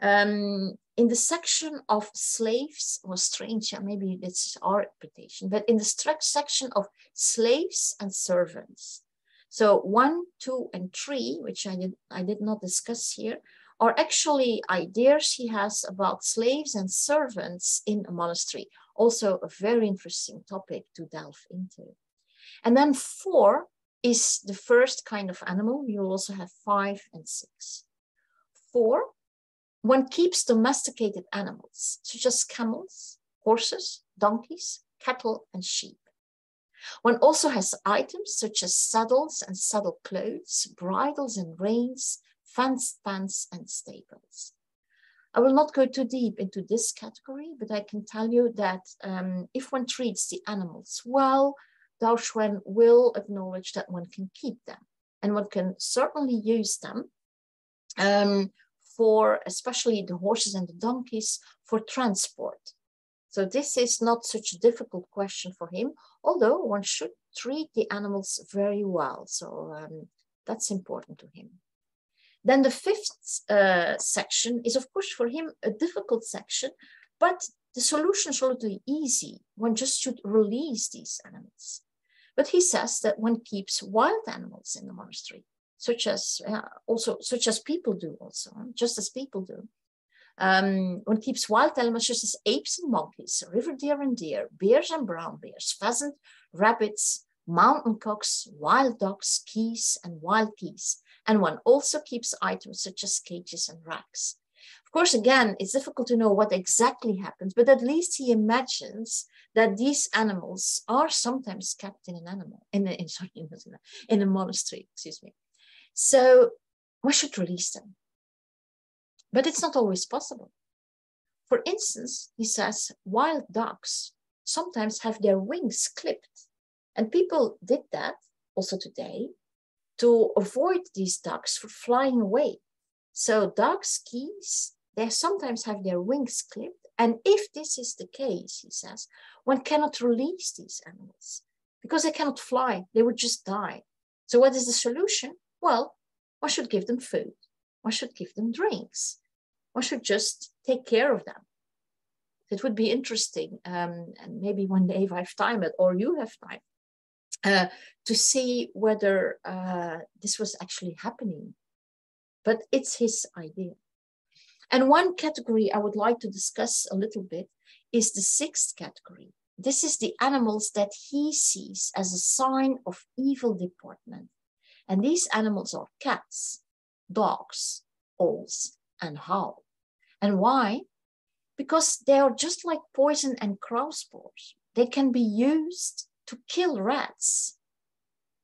Um, in the section of slaves, or strange, maybe this is our interpretation, but in the section of slaves and servants. So one, two, and three, which I did, I did not discuss here, are actually ideas he has about slaves and servants in a monastery. Also a very interesting topic to delve into. And then four is the first kind of animal. You also have five and six. Four, one keeps domesticated animals, such as camels, horses, donkeys, cattle, and sheep. One also has items such as saddles and saddle clothes, bridles and reins, fenced pants, and staples. I will not go too deep into this category, but I can tell you that um, if one treats the animals well, Dao Xuan will acknowledge that one can keep them and one can certainly use them um, for, especially the horses and the donkeys, for transport. So this is not such a difficult question for him, although one should treat the animals very well. So um, that's important to him. Then the fifth uh, section is, of course, for him a difficult section, but the solution is relatively easy. One just should release these animals. But he says that one keeps wild animals in the monastery, such as uh, also such as people do, also just as people do. Um, one keeps wild animals such as apes and monkeys, river deer and deer, bears and brown bears, pheasant, rabbits, mountain cocks, wild dogs, geese, and wild geese. And one also keeps items such as cages and racks. Of course, again, it's difficult to know what exactly happens, but at least he imagines that these animals are sometimes kept in an animal, in a, in, sorry, in a monastery, excuse me. So we should release them. But it's not always possible. For instance, he says wild dogs sometimes have their wings clipped. And people did that also today to avoid these ducks from flying away. So ducks, geese, they sometimes have their wings clipped. And if this is the case, he says, one cannot release these animals because they cannot fly. They would just die. So what is the solution? Well, one should give them food. One should give them drinks. One should just take care of them. It would be interesting, um, and maybe one day if I have time, or you have time, uh, to see whether uh, this was actually happening. But it's his idea. And one category I would like to discuss a little bit is the sixth category. This is the animals that he sees as a sign of evil deportment. And these animals are cats, dogs, owls, and howl. And why? Because they are just like poison and crow spores. They can be used to kill rats.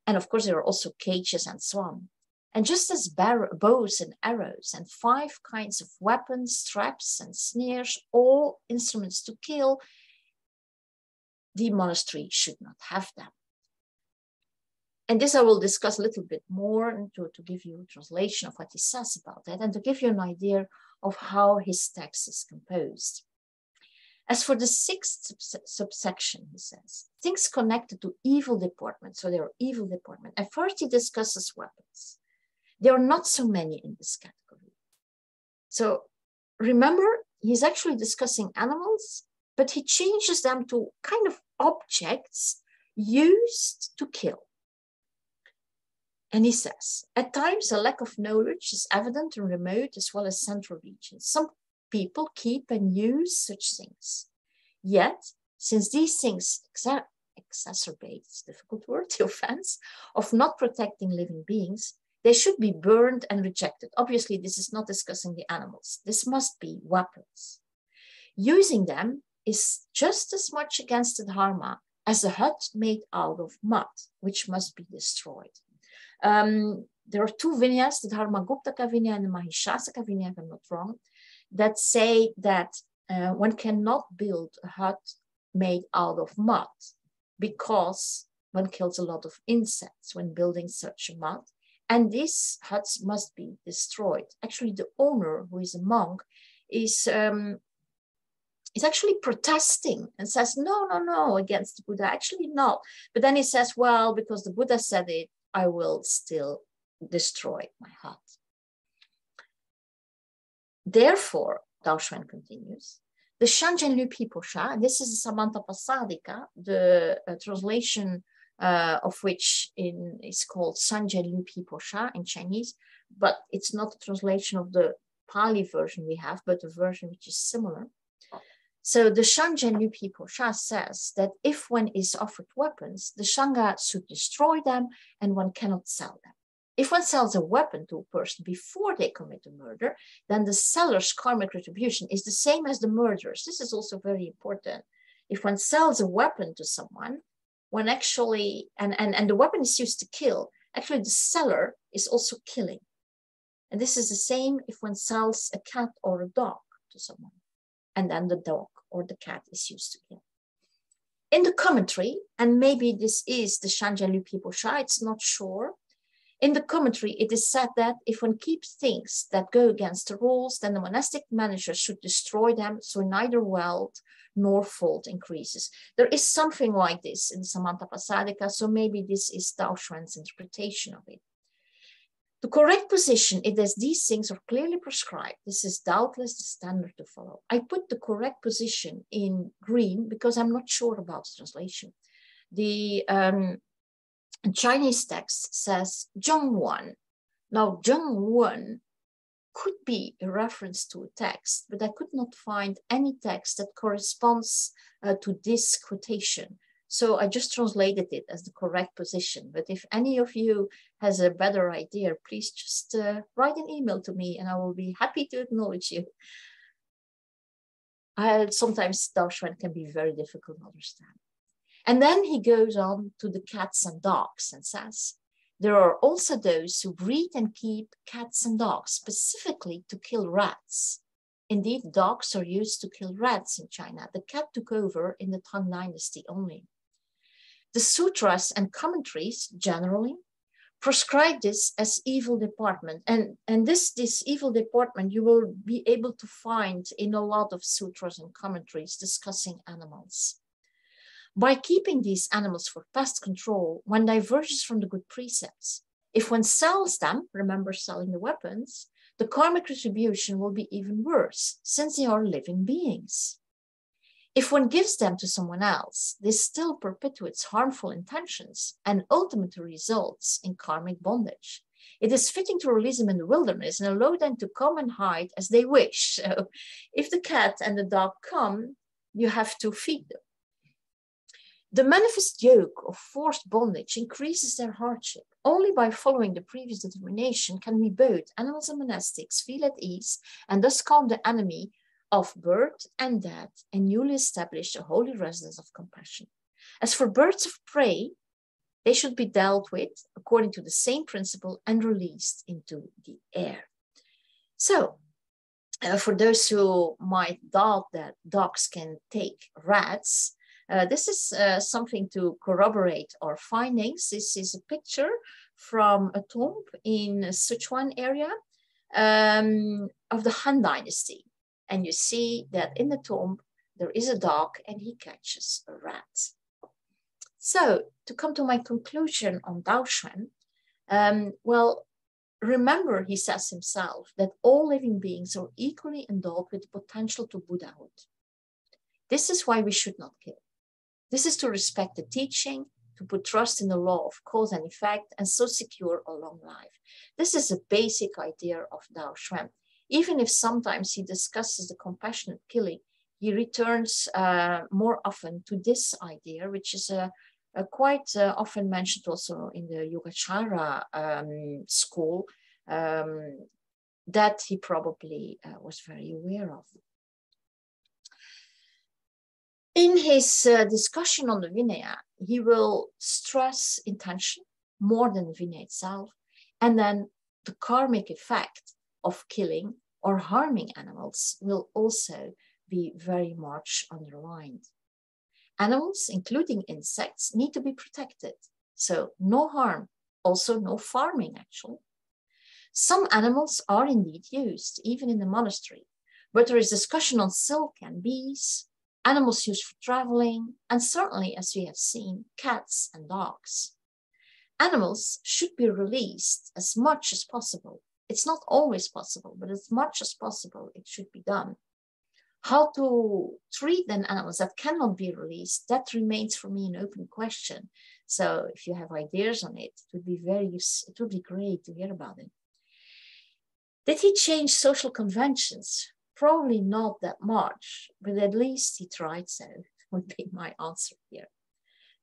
And of course, there are also cages and on. And just as bows and arrows and five kinds of weapons, traps and snares, all instruments to kill, the monastery should not have them. And this I will discuss a little bit more to, to give you a translation of what he says about that and to give you an idea of how his text is composed. As for the sixth subsection, he says, things connected to evil deportment. So there are evil deportment. And first, he discusses weapons. There are not so many in this category. So remember, he's actually discussing animals, but he changes them to kind of objects used to kill. And he says, at times a lack of knowledge is evident in remote as well as central regions. Some people keep and use such things. Yet, since these things exa exacerbate, difficult word, the offense of not protecting living beings, they should be burned and rejected. Obviously, this is not discussing the animals. This must be weapons. Using them is just as much against the Dharma as a hut made out of mud, which must be destroyed. Um, there are two Vinayas, the Dharmaguptaka Vinaya and the Mahishasaka Vinaya, if I'm not wrong, that say that uh, one cannot build a hut made out of mud because one kills a lot of insects when building such a mud. And these huts must be destroyed. Actually, the owner, who is a monk, is um, is actually protesting and says, no, no, no, against the Buddha. Actually, not. But then he says, well, because the Buddha said it, I will still destroy my heart. Therefore, Dao Xuan continues, the Shanjian Lü Piposha, and this is Samantapasadika, the uh, translation uh, of which in is called Shanjian Lü Piposha in Chinese, but it's not a translation of the Pali version we have, but a version which is similar. So the Shanjian Lü Piposha says that if one is offered weapons, the Sangha should destroy them and one cannot sell them. If one sells a weapon to a person before they commit a murder, then the seller's karmic retribution is the same as the murderer's. This is also very important. If one sells a weapon to someone, one actually, and, and, and the weapon is used to kill, actually the seller is also killing. And this is the same if one sells a cat or a dog to someone, and then the dog or the cat is used to kill. In the commentary, and maybe this is the Shanjian Lü Piposha, it's not sure, in the commentary, it is said that if one keeps things that go against the rules, then the monastic manager should destroy them so neither wealth nor fault increases. There is something like this in Samantapasadika, so maybe this is Dao Xuan's interpretation of it. The correct position is that these things are clearly prescribed. This is doubtless the standard to follow. I put the correct position in green because I'm not sure about the translation. The um, Chinese text says Zhengwan. Now, Zhengwan could be a reference to a text, but I could not find any text that corresponds uh, to this quotation. So I just translated it as the correct position. But if any of you has a better idea, please just uh, write an email to me and I will be happy to acknowledge you. I, sometimes Dao Xuan can be very difficult to understand. And then he goes on to the cats and dogs and says, there are also those who breed and keep cats and dogs specifically to kill rats. Indeed, dogs are used to kill rats in China. The cat took over in the Tang Dynasty only. The sutras and commentaries generally prescribe this as evil deportment. And, and this, this evil deportment you will be able to find in a lot of sutras and commentaries discussing animals. By keeping these animals for pest control, one diverges from the good precepts. If one sells them, remember selling the weapons, the karmic retribution will be even worse since they are living beings. If one gives them to someone else, this still perpetuates harmful intentions and ultimately results in karmic bondage. It is fitting to release them in the wilderness and allow them to come and hide as they wish. So if the cat and the dog come, you have to feed them. The manifest yoke of forced bondage increases their hardship. Only by following the previous determination can we both, animals and monastics, feel at ease and thus calm the enemy of birth and death and newly established a holy residence of compassion. As for birds of prey, they should be dealt with according to the same principle and released into the air. So, uh, for those who might doubt that dogs can take rats, uh, this is uh, something to corroborate our findings. This is a picture from a tomb in Sichuan area um, of the Han Dynasty. And you see that in the tomb, there is a dog and he catches a rat. So to come to my conclusion on Dao Xuan, um, well, remember, he says himself, that all living beings are equally endowed with the potential to Buddhahood. This is why we should not kill. This is to respect the teaching, to put trust in the law of cause and effect, and so secure a long life. This is a basic idea of Dao Xuan. Even if sometimes he discusses the compassionate killing, he returns uh, more often to this idea, which is a, a quite uh, often mentioned also in the Yogacara um, school, um, that he probably uh, was very aware of. In his uh, discussion on the Vinaya, he will stress intention more than Vinaya itself, and then the karmic effect of killing or harming animals will also be very much underlined. Animals, including insects, need to be protected. So no harm, also no farming actually. Some animals are indeed used, even in the monastery, but there is discussion on silk and bees, animals used for traveling, and certainly, as we have seen, cats and dogs. Animals should be released as much as possible. It's not always possible, but as much as possible, it should be done. how to treat then animals that cannot be released, that remains for me an open question. So if you have ideas on it, it would be very, it would be great to hear about it. Did he change social conventions? Probably not that much, but at least he tried so, would be my answer here.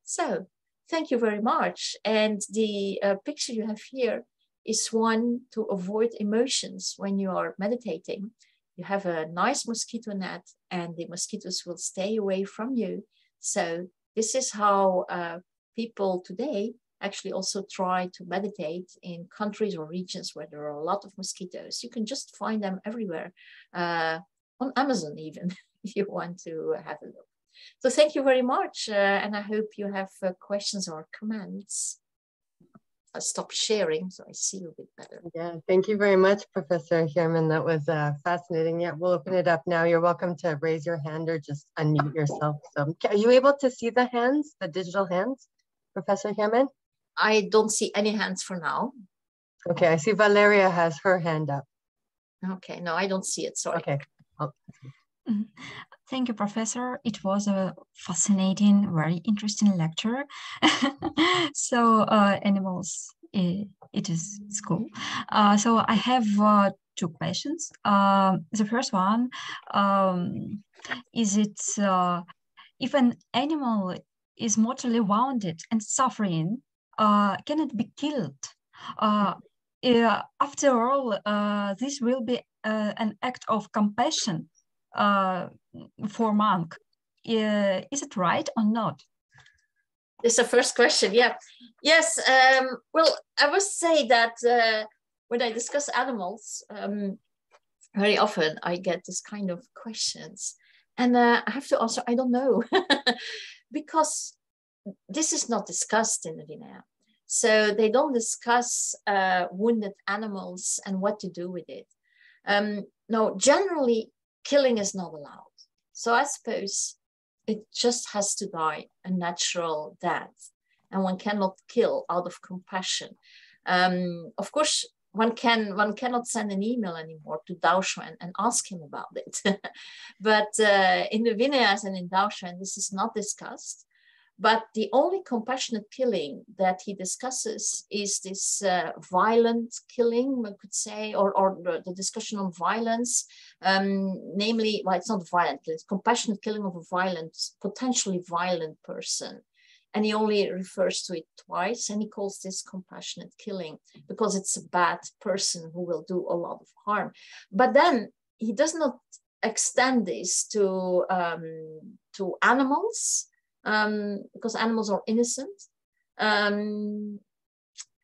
So thank you very much. And the uh, picture you have here is one to avoid emotions when you are meditating. You have a nice mosquito net and the mosquitoes will stay away from you. So this is how uh, people today actually also try to meditate in countries or regions where there are a lot of mosquitoes. You can just find them everywhere, uh, on Amazon even, if you want to have a look. So thank you very much. Uh, and I hope you have uh, questions or comments. I stop sharing so I see you a bit better. Yeah, thank you very much, Professor Heirman. That was uh, fascinating. Yeah, we'll open it up now. You're welcome to raise your hand or just unmute yourself. So are you able to see the hands, the digital hands, Professor Heirman? I don't see any hands for now. Okay, I see Valeria has her hand up. Okay, no, I don't see it, sorry. Okay. Oh. Thank you, Professor. It was a fascinating, very interesting lecture. so uh, animals, it, it is school. Uh, so I have uh, two questions. Um, the first one, um, is it, uh, if an animal is mortally wounded and suffering, uh, can it be killed? Uh, after all, uh, this will be an act of compassion uh, for monk. Uh, is it right or not? It's the first question. Yeah. Yes. Um, well, I must say that when I discuss animals, um, very often I get this kind of questions. And uh, I have to answer, I don't know, because this is not discussed in the Vinaya. So they don't discuss uh, wounded animals and what to do with it. Um, no, generally killing is not allowed. So I suppose it just has to die a natural death. And one cannot kill out of compassion. Um, of course, one can one cannot send an email anymore to Daoxuan and ask him about it. but uh, in the Vinayas and in Daoxuan, this is not discussed. But the only compassionate killing that he discusses is this uh, violent killing, one could say, or, or the, discussion on violence, um, namely, well, it's not violent, it's compassionate killing of a violent, potentially violent person. And he only refers to it twice, and he calls this compassionate killing because it's a bad person who will do a lot of harm. But then he does not extend this to um, to animals um, because animals are innocent. Um,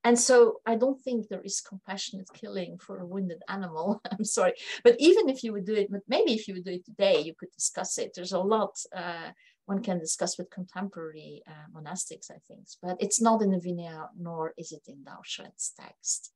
and so I don't think there is compassionate killing for a wounded animal. I'm sorry. But even if you would do it, but maybe if you would do it today, you could discuss it. There's a lot uh, one can discuss with contemporary uh, monastics, I think. But it's not in the Vinaya, nor is it in Daoxuan's text.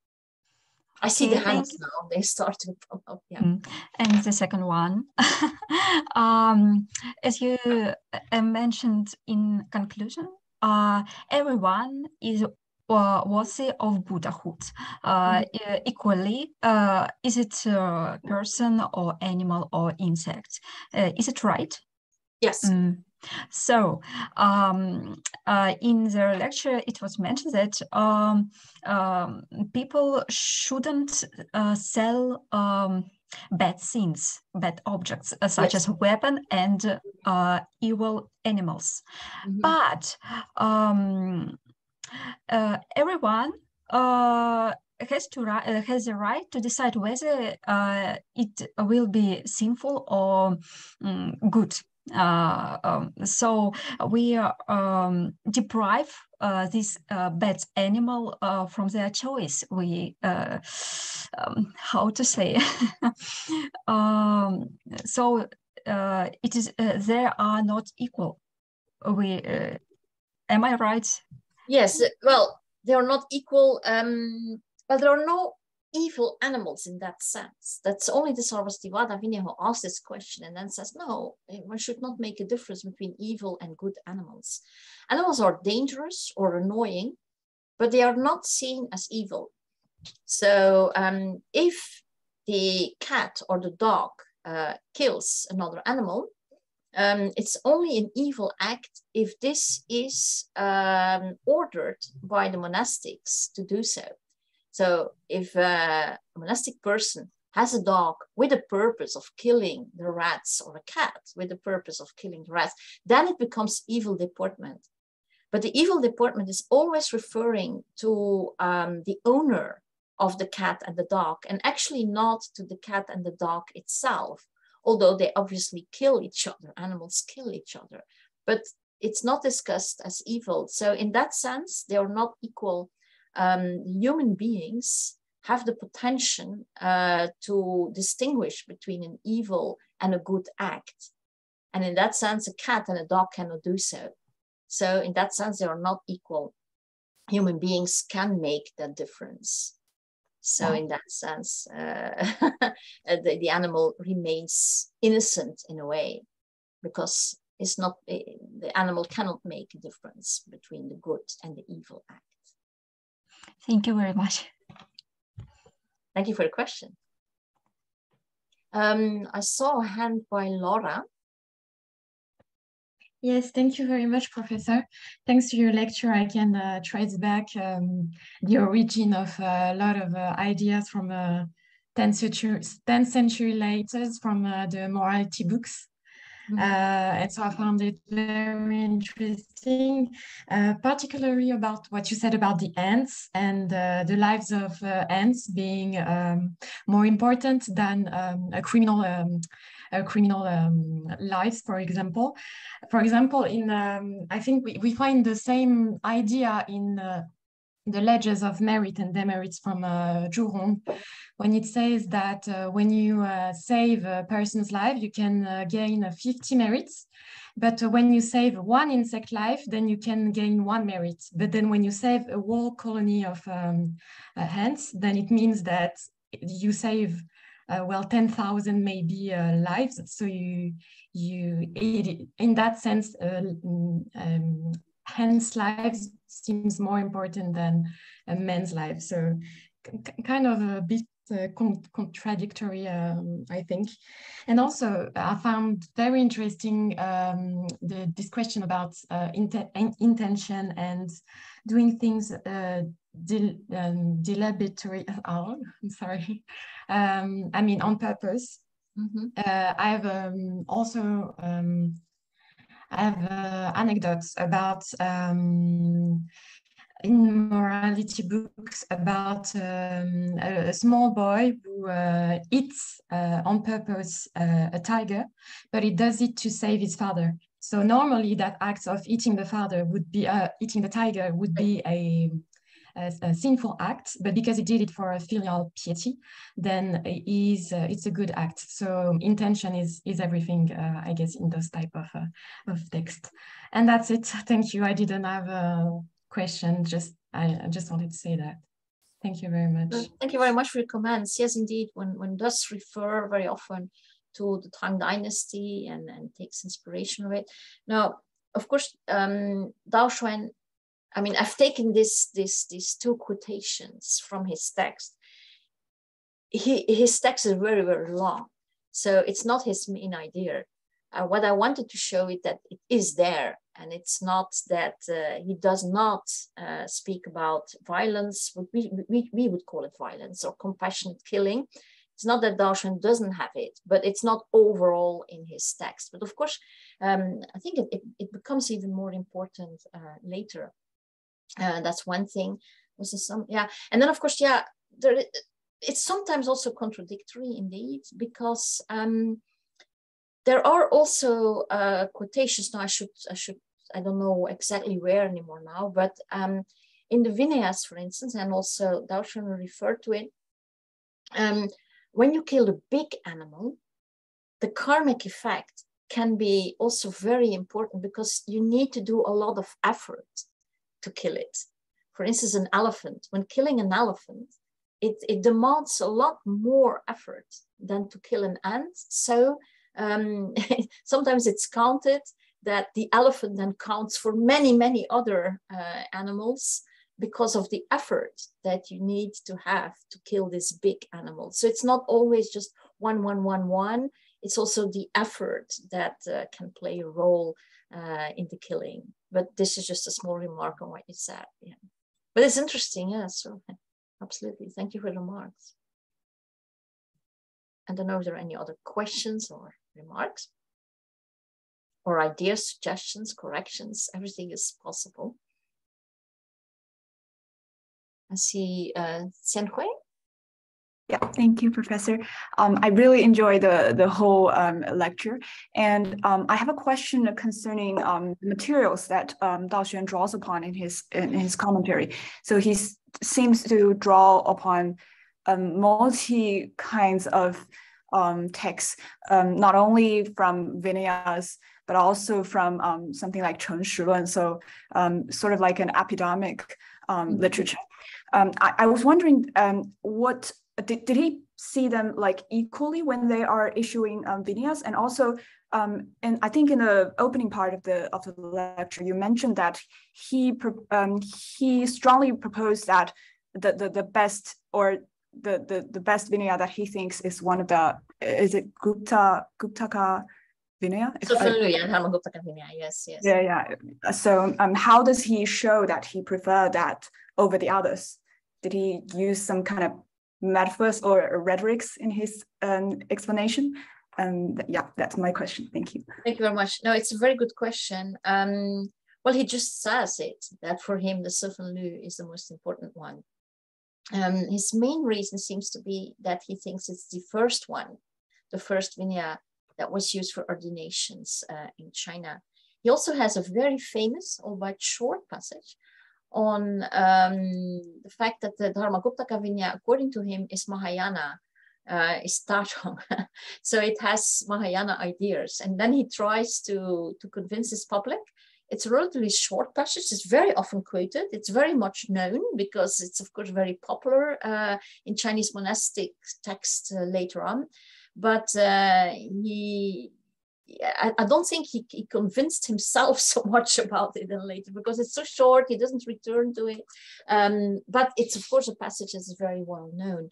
I see okay, the hands now. They start to pop up. Yeah. Mm. And the second one, um, as you uh, mentioned in conclusion, uh, everyone is uh, worthy of Buddhahood. Uh, mm. Equally, uh, is it a person or animal or insect? Uh, is it right? Yes. Mm. So um, uh, in the lecture, it was mentioned that um, um, people shouldn't uh, sell um, bad things, bad objects, uh, such yes. as weapon and uh, evil animals. Mm -hmm. But um, uh, everyone uh, has to uh, has the right to decide whether uh, it will be sinful or um, good. Uh, um, so we um, deprive uh, this uh, bad animal from their choice. We, um, how to say, um, so it is, they are not equal. We, am I right? Yes, well, they are not equal. Um, well, there are no evil animals in that sense. That's only the Sarvastivada Vinaya who asks this question and then says, no, eh, one should not make a difference between evil and good animals. Animals are dangerous or annoying, but they are not seen as evil. So um, if the cat or the dog uh, kills another animal, um, it's only an evil act if this is um, ordered by the monastics to do so. So if a monastic person has a dog with the purpose of killing the rats or a cat with the purpose of killing the rats, then it becomes evil deportment. But the evil deportment is always referring to um, the owner of the cat and the dog, and actually not to the cat and the dog itself, although they obviously kill each other, animals kill each other, but it's not discussed as evil. So in that sense, they are not equal. Um, human beings have the potential uh, to distinguish between an evil and a good act. And in that sense, a cat and a dog cannot do so. So in that sense, they are not equal. Human beings can make that difference. So in that sense, uh, the, the animal remains innocent in a way because it's not, eh, the animal cannot make a difference between the good and the evil act. Thank you very much. Thank you for the question. Um, I saw a hand by Laura. Yes, thank you very much, Professor. Thanks to your lecture, I can uh, trace back um, the origin of a lot of uh, ideas from uh, 10th century, 10th century letters from uh, the morality books. Mm -hmm. and so I found it very interesting, uh, particularly about what you said about the ants and uh, the lives of ants being um, more important than um, a criminal um, uh, criminal um, lives, for example. For example, in um, I think we, we find the same idea in uh, the ledgers of merit and demerits from uh, when it says that uh, when you uh, save a person's life, you can uh, gain uh, 50 merits. But uh, when you save one insect life, then you can gain one merit. But then when you save a whole colony of um, ants, then it means that you save uh, well 10,000 maybe uh, lives so you you in that sense uh, um, hence lives seems more important than a men's life so kind of a bit uh, con contradictory, um, I think. And also, I found very interesting um, the, this question about uh, intention and doing things uh, del um, deliberately. Oh, I'm sorry. Um, I mean, on purpose. Mm -hmm. I have um, also um, I have uh, anecdotes about um, in morality books about um, a, a, small boy who uh, eats uh, on purpose uh, a tiger, but he does it to save his father. So normally that act of eating the father would be, uh, eating the tiger would be a, a, a, sinful act, but because he did it for a filial piety, then is uh, it's a good act. So intention is is everything, uh, I guess, in those type of, of text. And that's it. Thank you. I didn't have a question. Just I, I just wanted to say that. Thank you very much. Thank you very much for your comments. Yes, indeed, when when does refer very often to the Tang Dynasty and, and takes inspiration of it. Now, of course, um, Dao Xuan, I mean, I've taken this, this, these two quotations from his text. He, his text is very, very long. So it's not his main idea. Uh, what I wanted to show is that it is there and it's not that uh, he does not uh, speak about violence, what we, we, we would call it violence or compassionate killing. It's not that Dao Xuan doesn't have it, but it's not overall in his text. But of course, um, I think it, it, it, becomes even more important uh, later. Uh, that's one thing. Was some yeah, and then of course yeah, there, it's sometimes also contradictory indeed because um, there are also uh, quotations. Now I should, I should, I don't know exactly where anymore now, but um, in the Vinayas, for instance, and also Dao Xuan referred to it, um, when you kill a big animal, the karmic effect can be also very important because you need to do a lot of effort to kill it. For instance, an elephant, when killing an elephant, it, it demands a lot more effort than to kill an ant. So um, sometimes it's counted that the elephant then counts for many, many other uh, animals because of the effort that you need to have to kill this big animal. So it's not always just one, one, one, one. It's also the effort that uh, can play a role uh, in the killing. But this is just a small remark on what you said. Yeah. But it's interesting, yeah, so absolutely. Thank you for the remarks. I don't know if there are any other questions or remarks or ideas, suggestions, corrections. Everything is possible. I see uh. Yeah, thank you, Professor. Um, I really enjoyed the, the whole um, lecture. And um, I have a question concerning um, materials that um, Dao Xuan draws upon in his, in his commentary. So he seems to draw upon um, multi kinds of um, texts, um, not only from Vinayas, but also from um, something like Chengshi Lun, so um, sort of like an Abhidharmic um, mm-hmm. literature. Um, I, I, was wondering um, what did, did he see them like equally when they are issuing um, Vinayas? And also, um, and I think in the opening part of the of the lecture, you mentioned that he um, he strongly proposed that the, the the best or the the the best Vinaya that he thinks is one of the is it Gupta Guptaka Vinaya? So yeah, Guptaka Vinaya, yes, yes. Yeah, yeah. So um, how does he show that he preferred that over the others? Did he use some kind of metaphors or rhetorics in his um, explanation? And yeah, that's my question. Thank you. Thank you very much. No, it's a very good question. Um, well, he just says it that for him the Sifen Lu is the most important one. Um, his main reason seems to be that he thinks it's the first one, the first Vinaya that was used for ordinations uh, in China. He also has a very famous, albeit short passage on um, the fact that the Dharmaguptaka Vinaya, according to him, is Mahayana, uh, is Tajong. so it has Mahayana ideas. And then he tries to, to convince his public. It's a relatively short passage. It's very often quoted. It's very much known because it's, of course, very popular uh, in Chinese monastic text uh, later on. But uh, he, I, I, don't think he, he convinced himself so much about it then later because it's so short, he doesn't return to it. Um, but it's, of course, a passage that is very well known.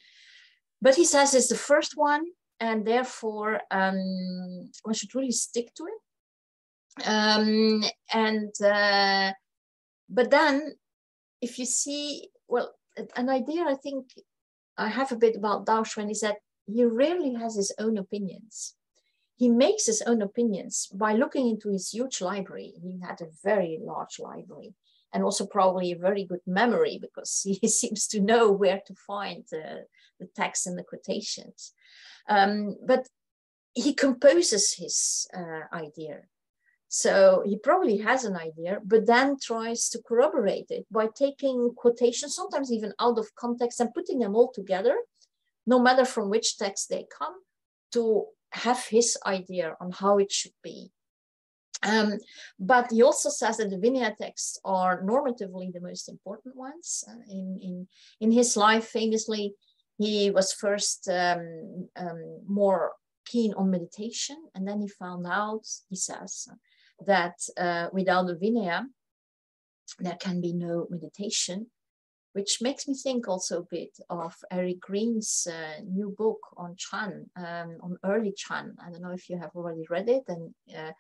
But he says it's the first one, and therefore um, one should really stick to it. Um, and uh, but then, if you see, well, an idea I think I have a bit about Dao Xuan is that he rarely has his own opinions he makes his own opinions by looking into his huge library. He had a very large library and also probably a very good memory because he seems to know where to find the, the text and the quotations. Um, but he composes his uh, idea. So he probably has an idea, but then tries to corroborate it by taking quotations, sometimes even out of context, and putting them all together, no matter from which text they come, to have his idea on how it should be. Um, but he also says that the Vinaya texts are normatively the most important ones. In, in, in his life, famously, he was first um, um, more keen on meditation, and then he found out, he says, that uh, without the Vinaya, there can be no meditation which makes me think also a bit of Eric Green's uh, new book on Chan, um, on early Chan. I don't know if you have already read it, and uh,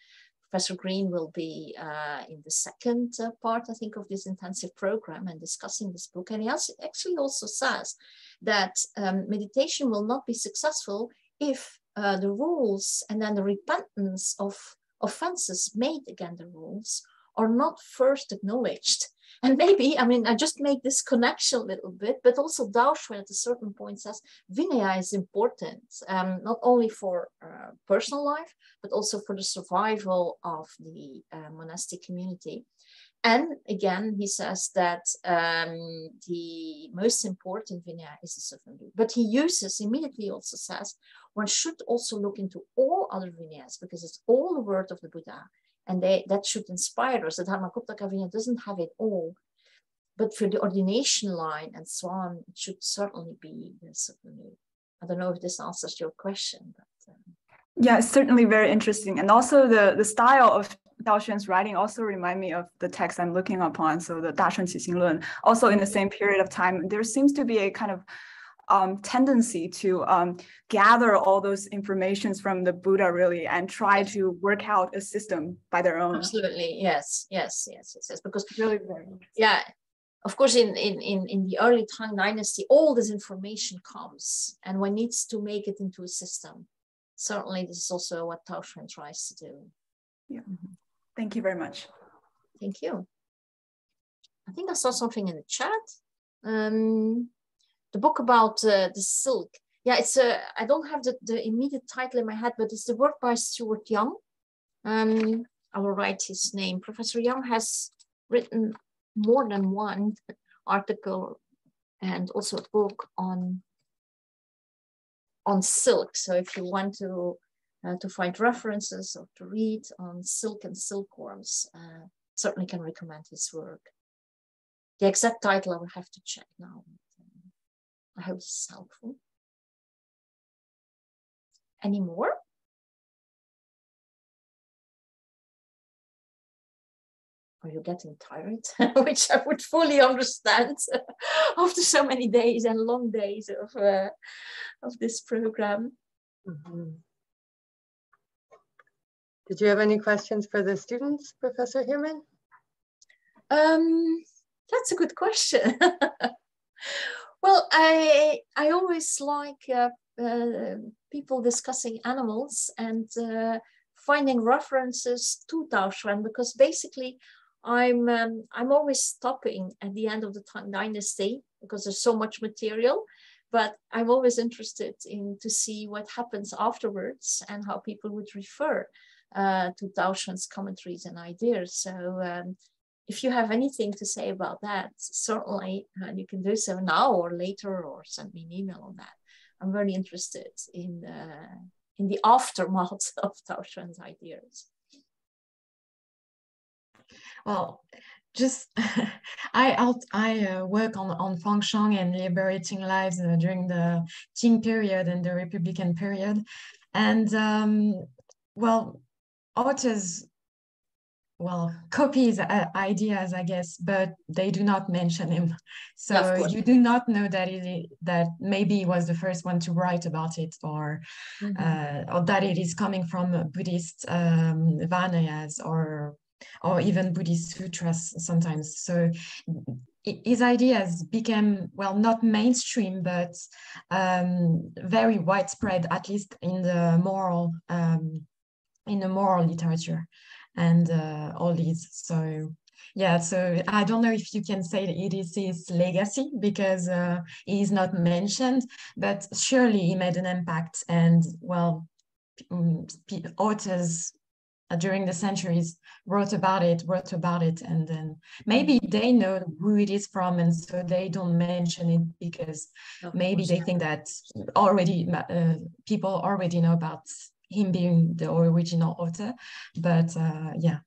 Professor Green will be uh, in the second uh, part, I think, of this intensive program and discussing this book. And he also, actually also says that um, meditation will not be successful if uh, the rules and then the repentance of offenses made against the rules are not first acknowledged and maybe, I mean, I just make this connection a little bit, but also Xuan at a certain point says Vinaya is important, um, not only for uh, personal life, but also for the survival of the uh, monastic community. And again, he says that um, the most important Vinaya is the Sifen But he uses, immediately also says, one should also look into all other Vinayas because it's all the word of the Buddha and they, that should inspire us. The Dharmaguptaka Vinaya doesn't have it all, but for the ordination line and so on, it should certainly be. I don't know if this answers your question, but. Um. Yeah, it's certainly very interesting. And also the, the style of Dao Xuan's writing also remind me of the text I'm looking upon. So the Dasheng Qixin Lun, also in the same period of time, there seems to be a kind of um, tendency to um, gather all those informations from the Buddha really and try to work out a system by their own. Absolutely, yes, yes, yes, yes, yes. Because really, very yeah, of course, in, in, in, in the early Tang Dynasty, all this information comes and one needs to make it into a system. Certainly, this is also what Dao Xuan tries to do. Yeah. Thank you very much. Thank you. I think I saw something in the chat. Um, the book about uh, the silk. Yeah, it's a, I don't have the, the immediate title in my head, but it's the work by Stuart Young. Um, I will write his name. Professor Young has written more than one article and also a book on on silk. So if you want to uh, to find references or to read on silk and silkworms, uh, certainly can recommend his work. The exact title I will have to check now. I hope this is helpful. Any more? Are you getting tired? Which I would fully understand after so many days and long days of, uh, of this program. Mm -hmm. Did you have any questions for the students, Professor Heirman? Um, that's a good question. well, I I always like uh, uh, people discussing animals and uh, finding references to Dao Xuan because basically I'm um, I'm always stopping at the end of the Tang Dynasty because there's so much material, but I'm always interested in to see what happens afterwards and how people would refer uh, to Dao Xuan's commentaries and ideas. So um, if you have anything to say about that, certainly uh, you can do so now or later or send me an email on that. I'm very interested in, in the aftermath of Dao Xuan's ideas. Well, just I out I uh, work on on Fangsheng and liberating lives uh, during the Qing period and the Republican period, and um, well, authors well copies uh, ideas i guess but they do not mention him. So you do not know that it that maybe he was the first one to write about it or mm-hmm. uh, or that it is coming from buddhist um, vinayas or or even buddhist sutras sometimes. So his ideas became well not mainstream but um, very widespread at least in the moral um, in the moral literature and uh, all these. So yeah, so I don't know if you can say it is his legacy because uh, he is not mentioned, but surely he made an impact. And well, um, authors during the centuries wrote about it, wrote about it, and then maybe they know who it is from, and so they don't mention it because maybe they think that already uh, people already know about him being the original author. But uh, yeah.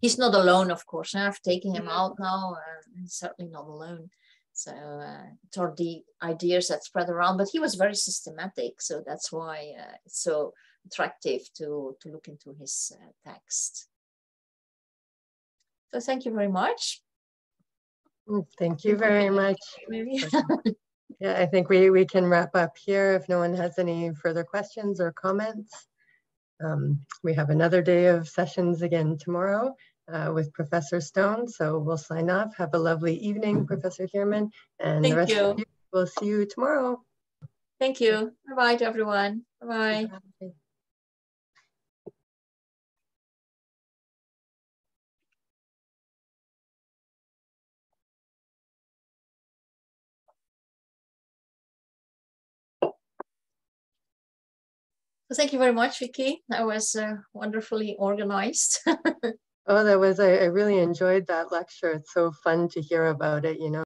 He's not alone, of course. I've taken him out now. Uh, he's certainly not alone. So uh, it's all the ideas that spread around, but he was very systematic. So that's why uh, it's so attractive to, to look into his uh, text. So thank you very much. Thank you very much. Yeah, I think we, we can wrap up here if no one has any further questions or comments. Um, we have another day of sessions again tomorrow uh, with Professor Stone. So we'll sign off. Have a lovely evening, Professor Heirman. And Thank the rest you. of you, we'll see you tomorrow. Thank you. Bye-bye to everyone. Bye-bye. Thank you very much, Vicky. That was uh, wonderfully organized. oh, that was, I, I really enjoyed that lecture. It's so fun to hear about it, you know.